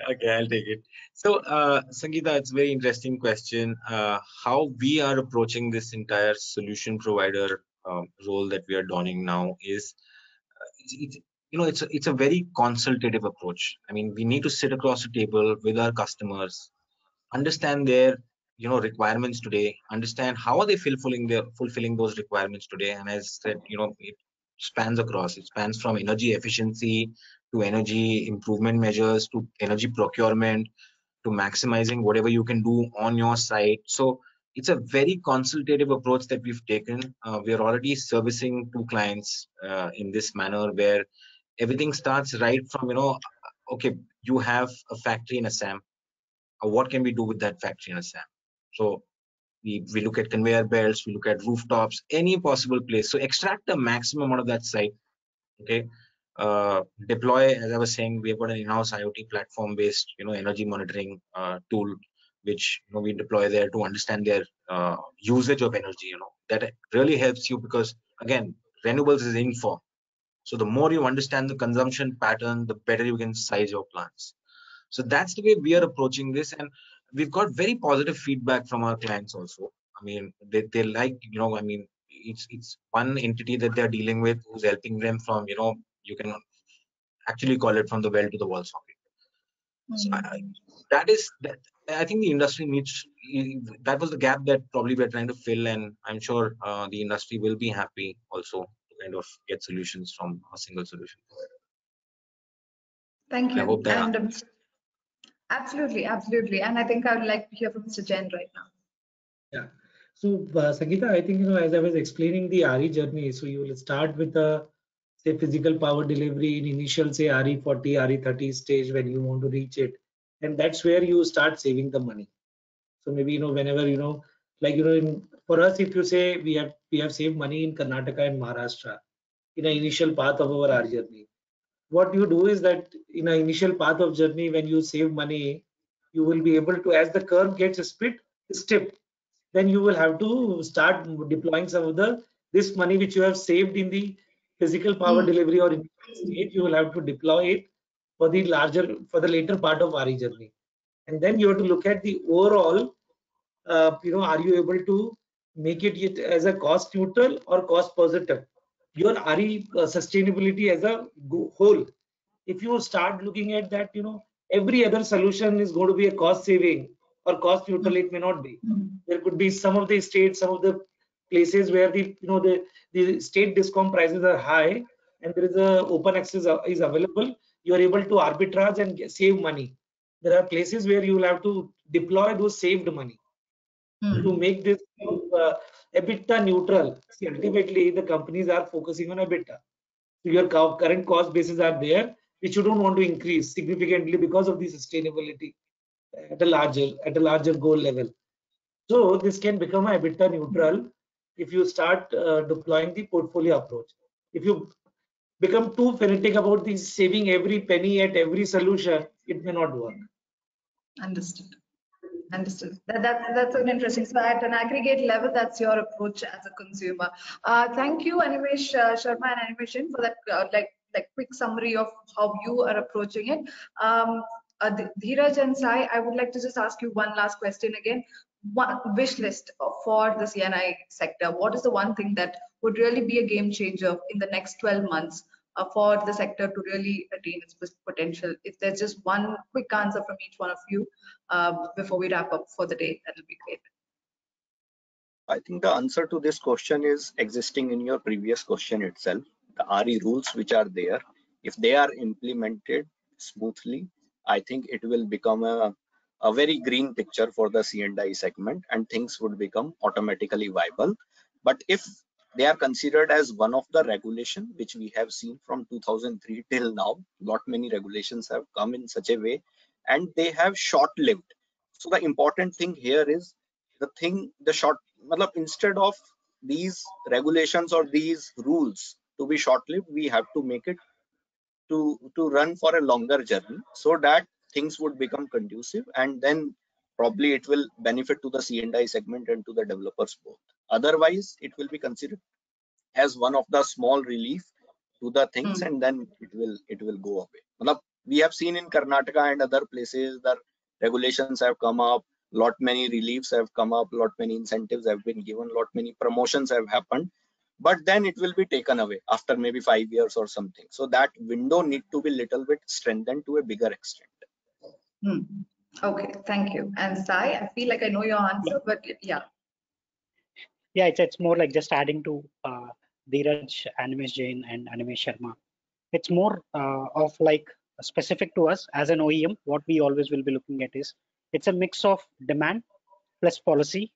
Okay, I'll take it. So, uh, Sangeeta, it's a very interesting question. Uh, how we are approaching this entire solution provider um, role that we are donning now is, uh, it's, it's, you know, it's a, it's a very consultative approach. I mean, we need to sit across a table with our customers, understand their, you know, requirements today, understand how are they fulfilling their fulfilling those requirements today. And as said, you know, it spans across. It spans from energy efficiency to energy improvement measures to energy procurement to maximizing whatever you can do on your site. So it's a very consultative approach that we've taken. Uh, we are already servicing two clients uh, in this manner where everything starts right from, you know, okay, you have a factory in Assam. Uh, what can we do with that factory in Assam? So we, we look at conveyor belts, we look at rooftops, any possible place. So extract the maximum out of that site. Okay. Uh, deploy, as I was saying, we have got an in-house IoT platform-based, you know, energy monitoring uh, tool, which you know we deploy there to understand their uh, usage of energy. You know, that really helps you because again, renewables is in for. So the more you understand the consumption pattern, the better you can size your plants. So that's the way we are approaching this, and we've got very positive feedback from our clients also. I mean, they, they like, you know, I mean, it's it's one entity that they're dealing with who's helping them from, you know, you can actually call it from the well to the wall socket. Mm. So I, that is that. I think the industry needs. That was the gap that probably we're trying to fill, and I'm sure uh, the industry will be happy also to kind of get solutions from a single solution. Thank you. I hope that. And, um, absolutely, absolutely. And I think I would like to hear from Mr. Jain right now. Yeah. So, uh, I think, you know, as I was explaining the RE journey, so you will start with a say physical power delivery in initial say RE40, RE30 stage when you want to reach it. And that's where you start saving the money. So maybe, you know, whenever, you know, like, you know, in, for us, if you say we have, we have saved money in Karnataka and Maharashtra in an initial path of our RE journey, what you do is that in an initial path of journey, when you save money, you will be able to, as the curve gets a split, step, then you will have to start deploying some of the, this money which you have saved in the physical power mm. delivery or in state, you will have to deploy it for the larger, for the later part of RE journey. And then you have to look at the overall, uh, you know, are you able to make it as a cost neutral or cost positive? Your RE uh, sustainability as a whole. If you start looking at that, you know, every other solution is going to be a cost saving or cost neutral, it may not be. Mm. There could be some of the states, some of the places where the you know the the state discom prices are high and there is a open access is available you are able to arbitrage and save money there are places where you will have to deploy those saved money hmm. to make this uh, EBITDA neutral. See, ultimately, the companies are focusing on EBITDA. So your current cost bases are there, which you don't want to increase significantly because of the sustainability at a larger at a larger goal level. So this can become a EBITDA neutral if you start uh, deploying the portfolio approach. If you become too fanatic about the saving every penny at every solution, it may not work. Understood. Understood. That, that, that's an interesting. So at an aggregate level, that's your approach as a consumer. Uh, thank you, Animesh uh, Sharma and Animesh for that uh, like like quick summary of how you are approaching it. Um, uh, Dheeraj and Sai, I would like to just ask you one last question again one wish list for the C&I sector? What is the one thing that would really be a game changer in the next 12 months uh, for the sector to really attain its potential? If there's just one quick answer from each one of you uh, before we wrap up for the day, that'll be great. I think the answer to this question is existing in your previous question itself. The RE rules which are there, if they are implemented smoothly, I think it will become a a very green picture for the C&I segment and things would become automatically viable. But if they are considered as one of the regulation which we have seen from 2003 till now, not many regulations have come in such a way and they have short lived. So the important thing here is the thing, the short, instead of these regulations or these rules to be short lived, we have to make it to, to run for a longer journey so that things would become conducive and then probably it will benefit to the C&I segment and to the developers both. Otherwise, it will be considered as one of the small relief to the things mm. and then it will it will go away. We have seen in Karnataka and other places that regulations have come up, lot many reliefs have come up, lot many incentives have been given, lot many promotions have happened but then it will be taken away after maybe five years or something so that window need to be little bit strengthened to a bigger extent Hmm. Okay, thank you. And Sai, I feel like I know your answer, but yeah. Yeah, it's it's more like just adding to uh, Dheeraj, Animesh Jain, and Animesh Sharma. It's more uh, of like specific to us as an OEM. What we always will be looking at is it's a mix of demand plus policy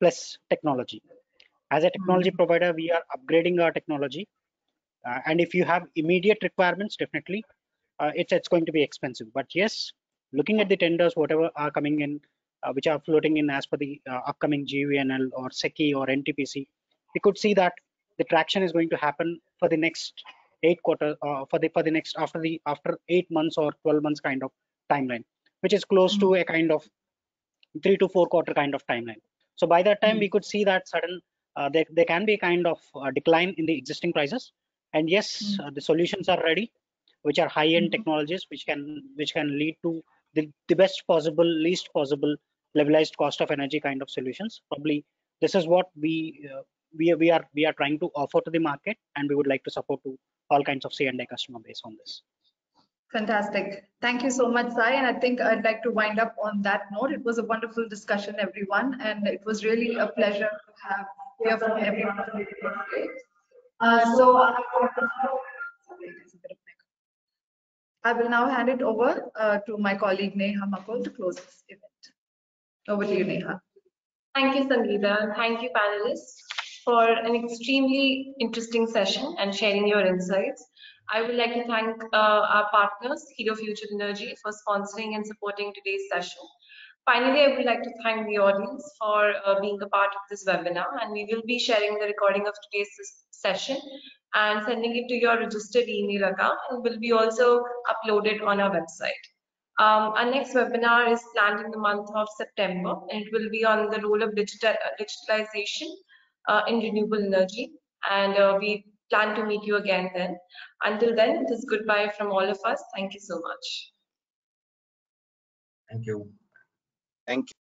plus technology. As a technology provider, we are upgrading our technology. Uh, and if you have immediate requirements, definitely uh, it's, it's going to be expensive. But yes, looking at the tenders, whatever are coming in, which are floating in as per the uh, upcoming GUVNL or SECI or NTPC, we could see that the traction is going to happen for the next eight quarter, uh, for the for the next after the after eight months or 12 months kind of timeline, which is close to a kind of three to four quarter kind of timeline. So by that time, we could see that sudden uh, there, there can be a kind of uh, decline in the existing prices. And yes, uh, the solutions are ready, which are high-end Mhm. technologies, which can which can lead to the, the best possible, least possible levelized cost of energy kind of solutions. Probably this is what we uh, we we are we are trying to offer to the market, and we would like to support to all kinds of C&I customer base on this. Fantastic. Thank you so much, Sai. And I think I'd like to wind up on that note. It was a wonderful discussion, everyone, and it was really a pleasure to have hear from everyone. Uh, so I I will now hand it over uh, to my colleague Neha Makul to close this event. Over to you, Neha. Thank you, Sangeeta, and thank you, panelists, for an extremely interesting session and sharing your insights. I would like to thank uh, our partners, Hero Future Energy, for sponsoring and supporting today's session. Finally, I would like to thank the audience for uh, being a part of this webinar, and we will be sharing the recording of today's session and sending it to your registered email account, and will be also uploaded on our website. Um, our next webinar is planned in the month of September, and it will be on the role of digital, uh, digitalization uh, in renewable energy. And uh, we plan to meet you again then. Until then, it is goodbye from all of us. Thank you so much. Thank you. Thank you.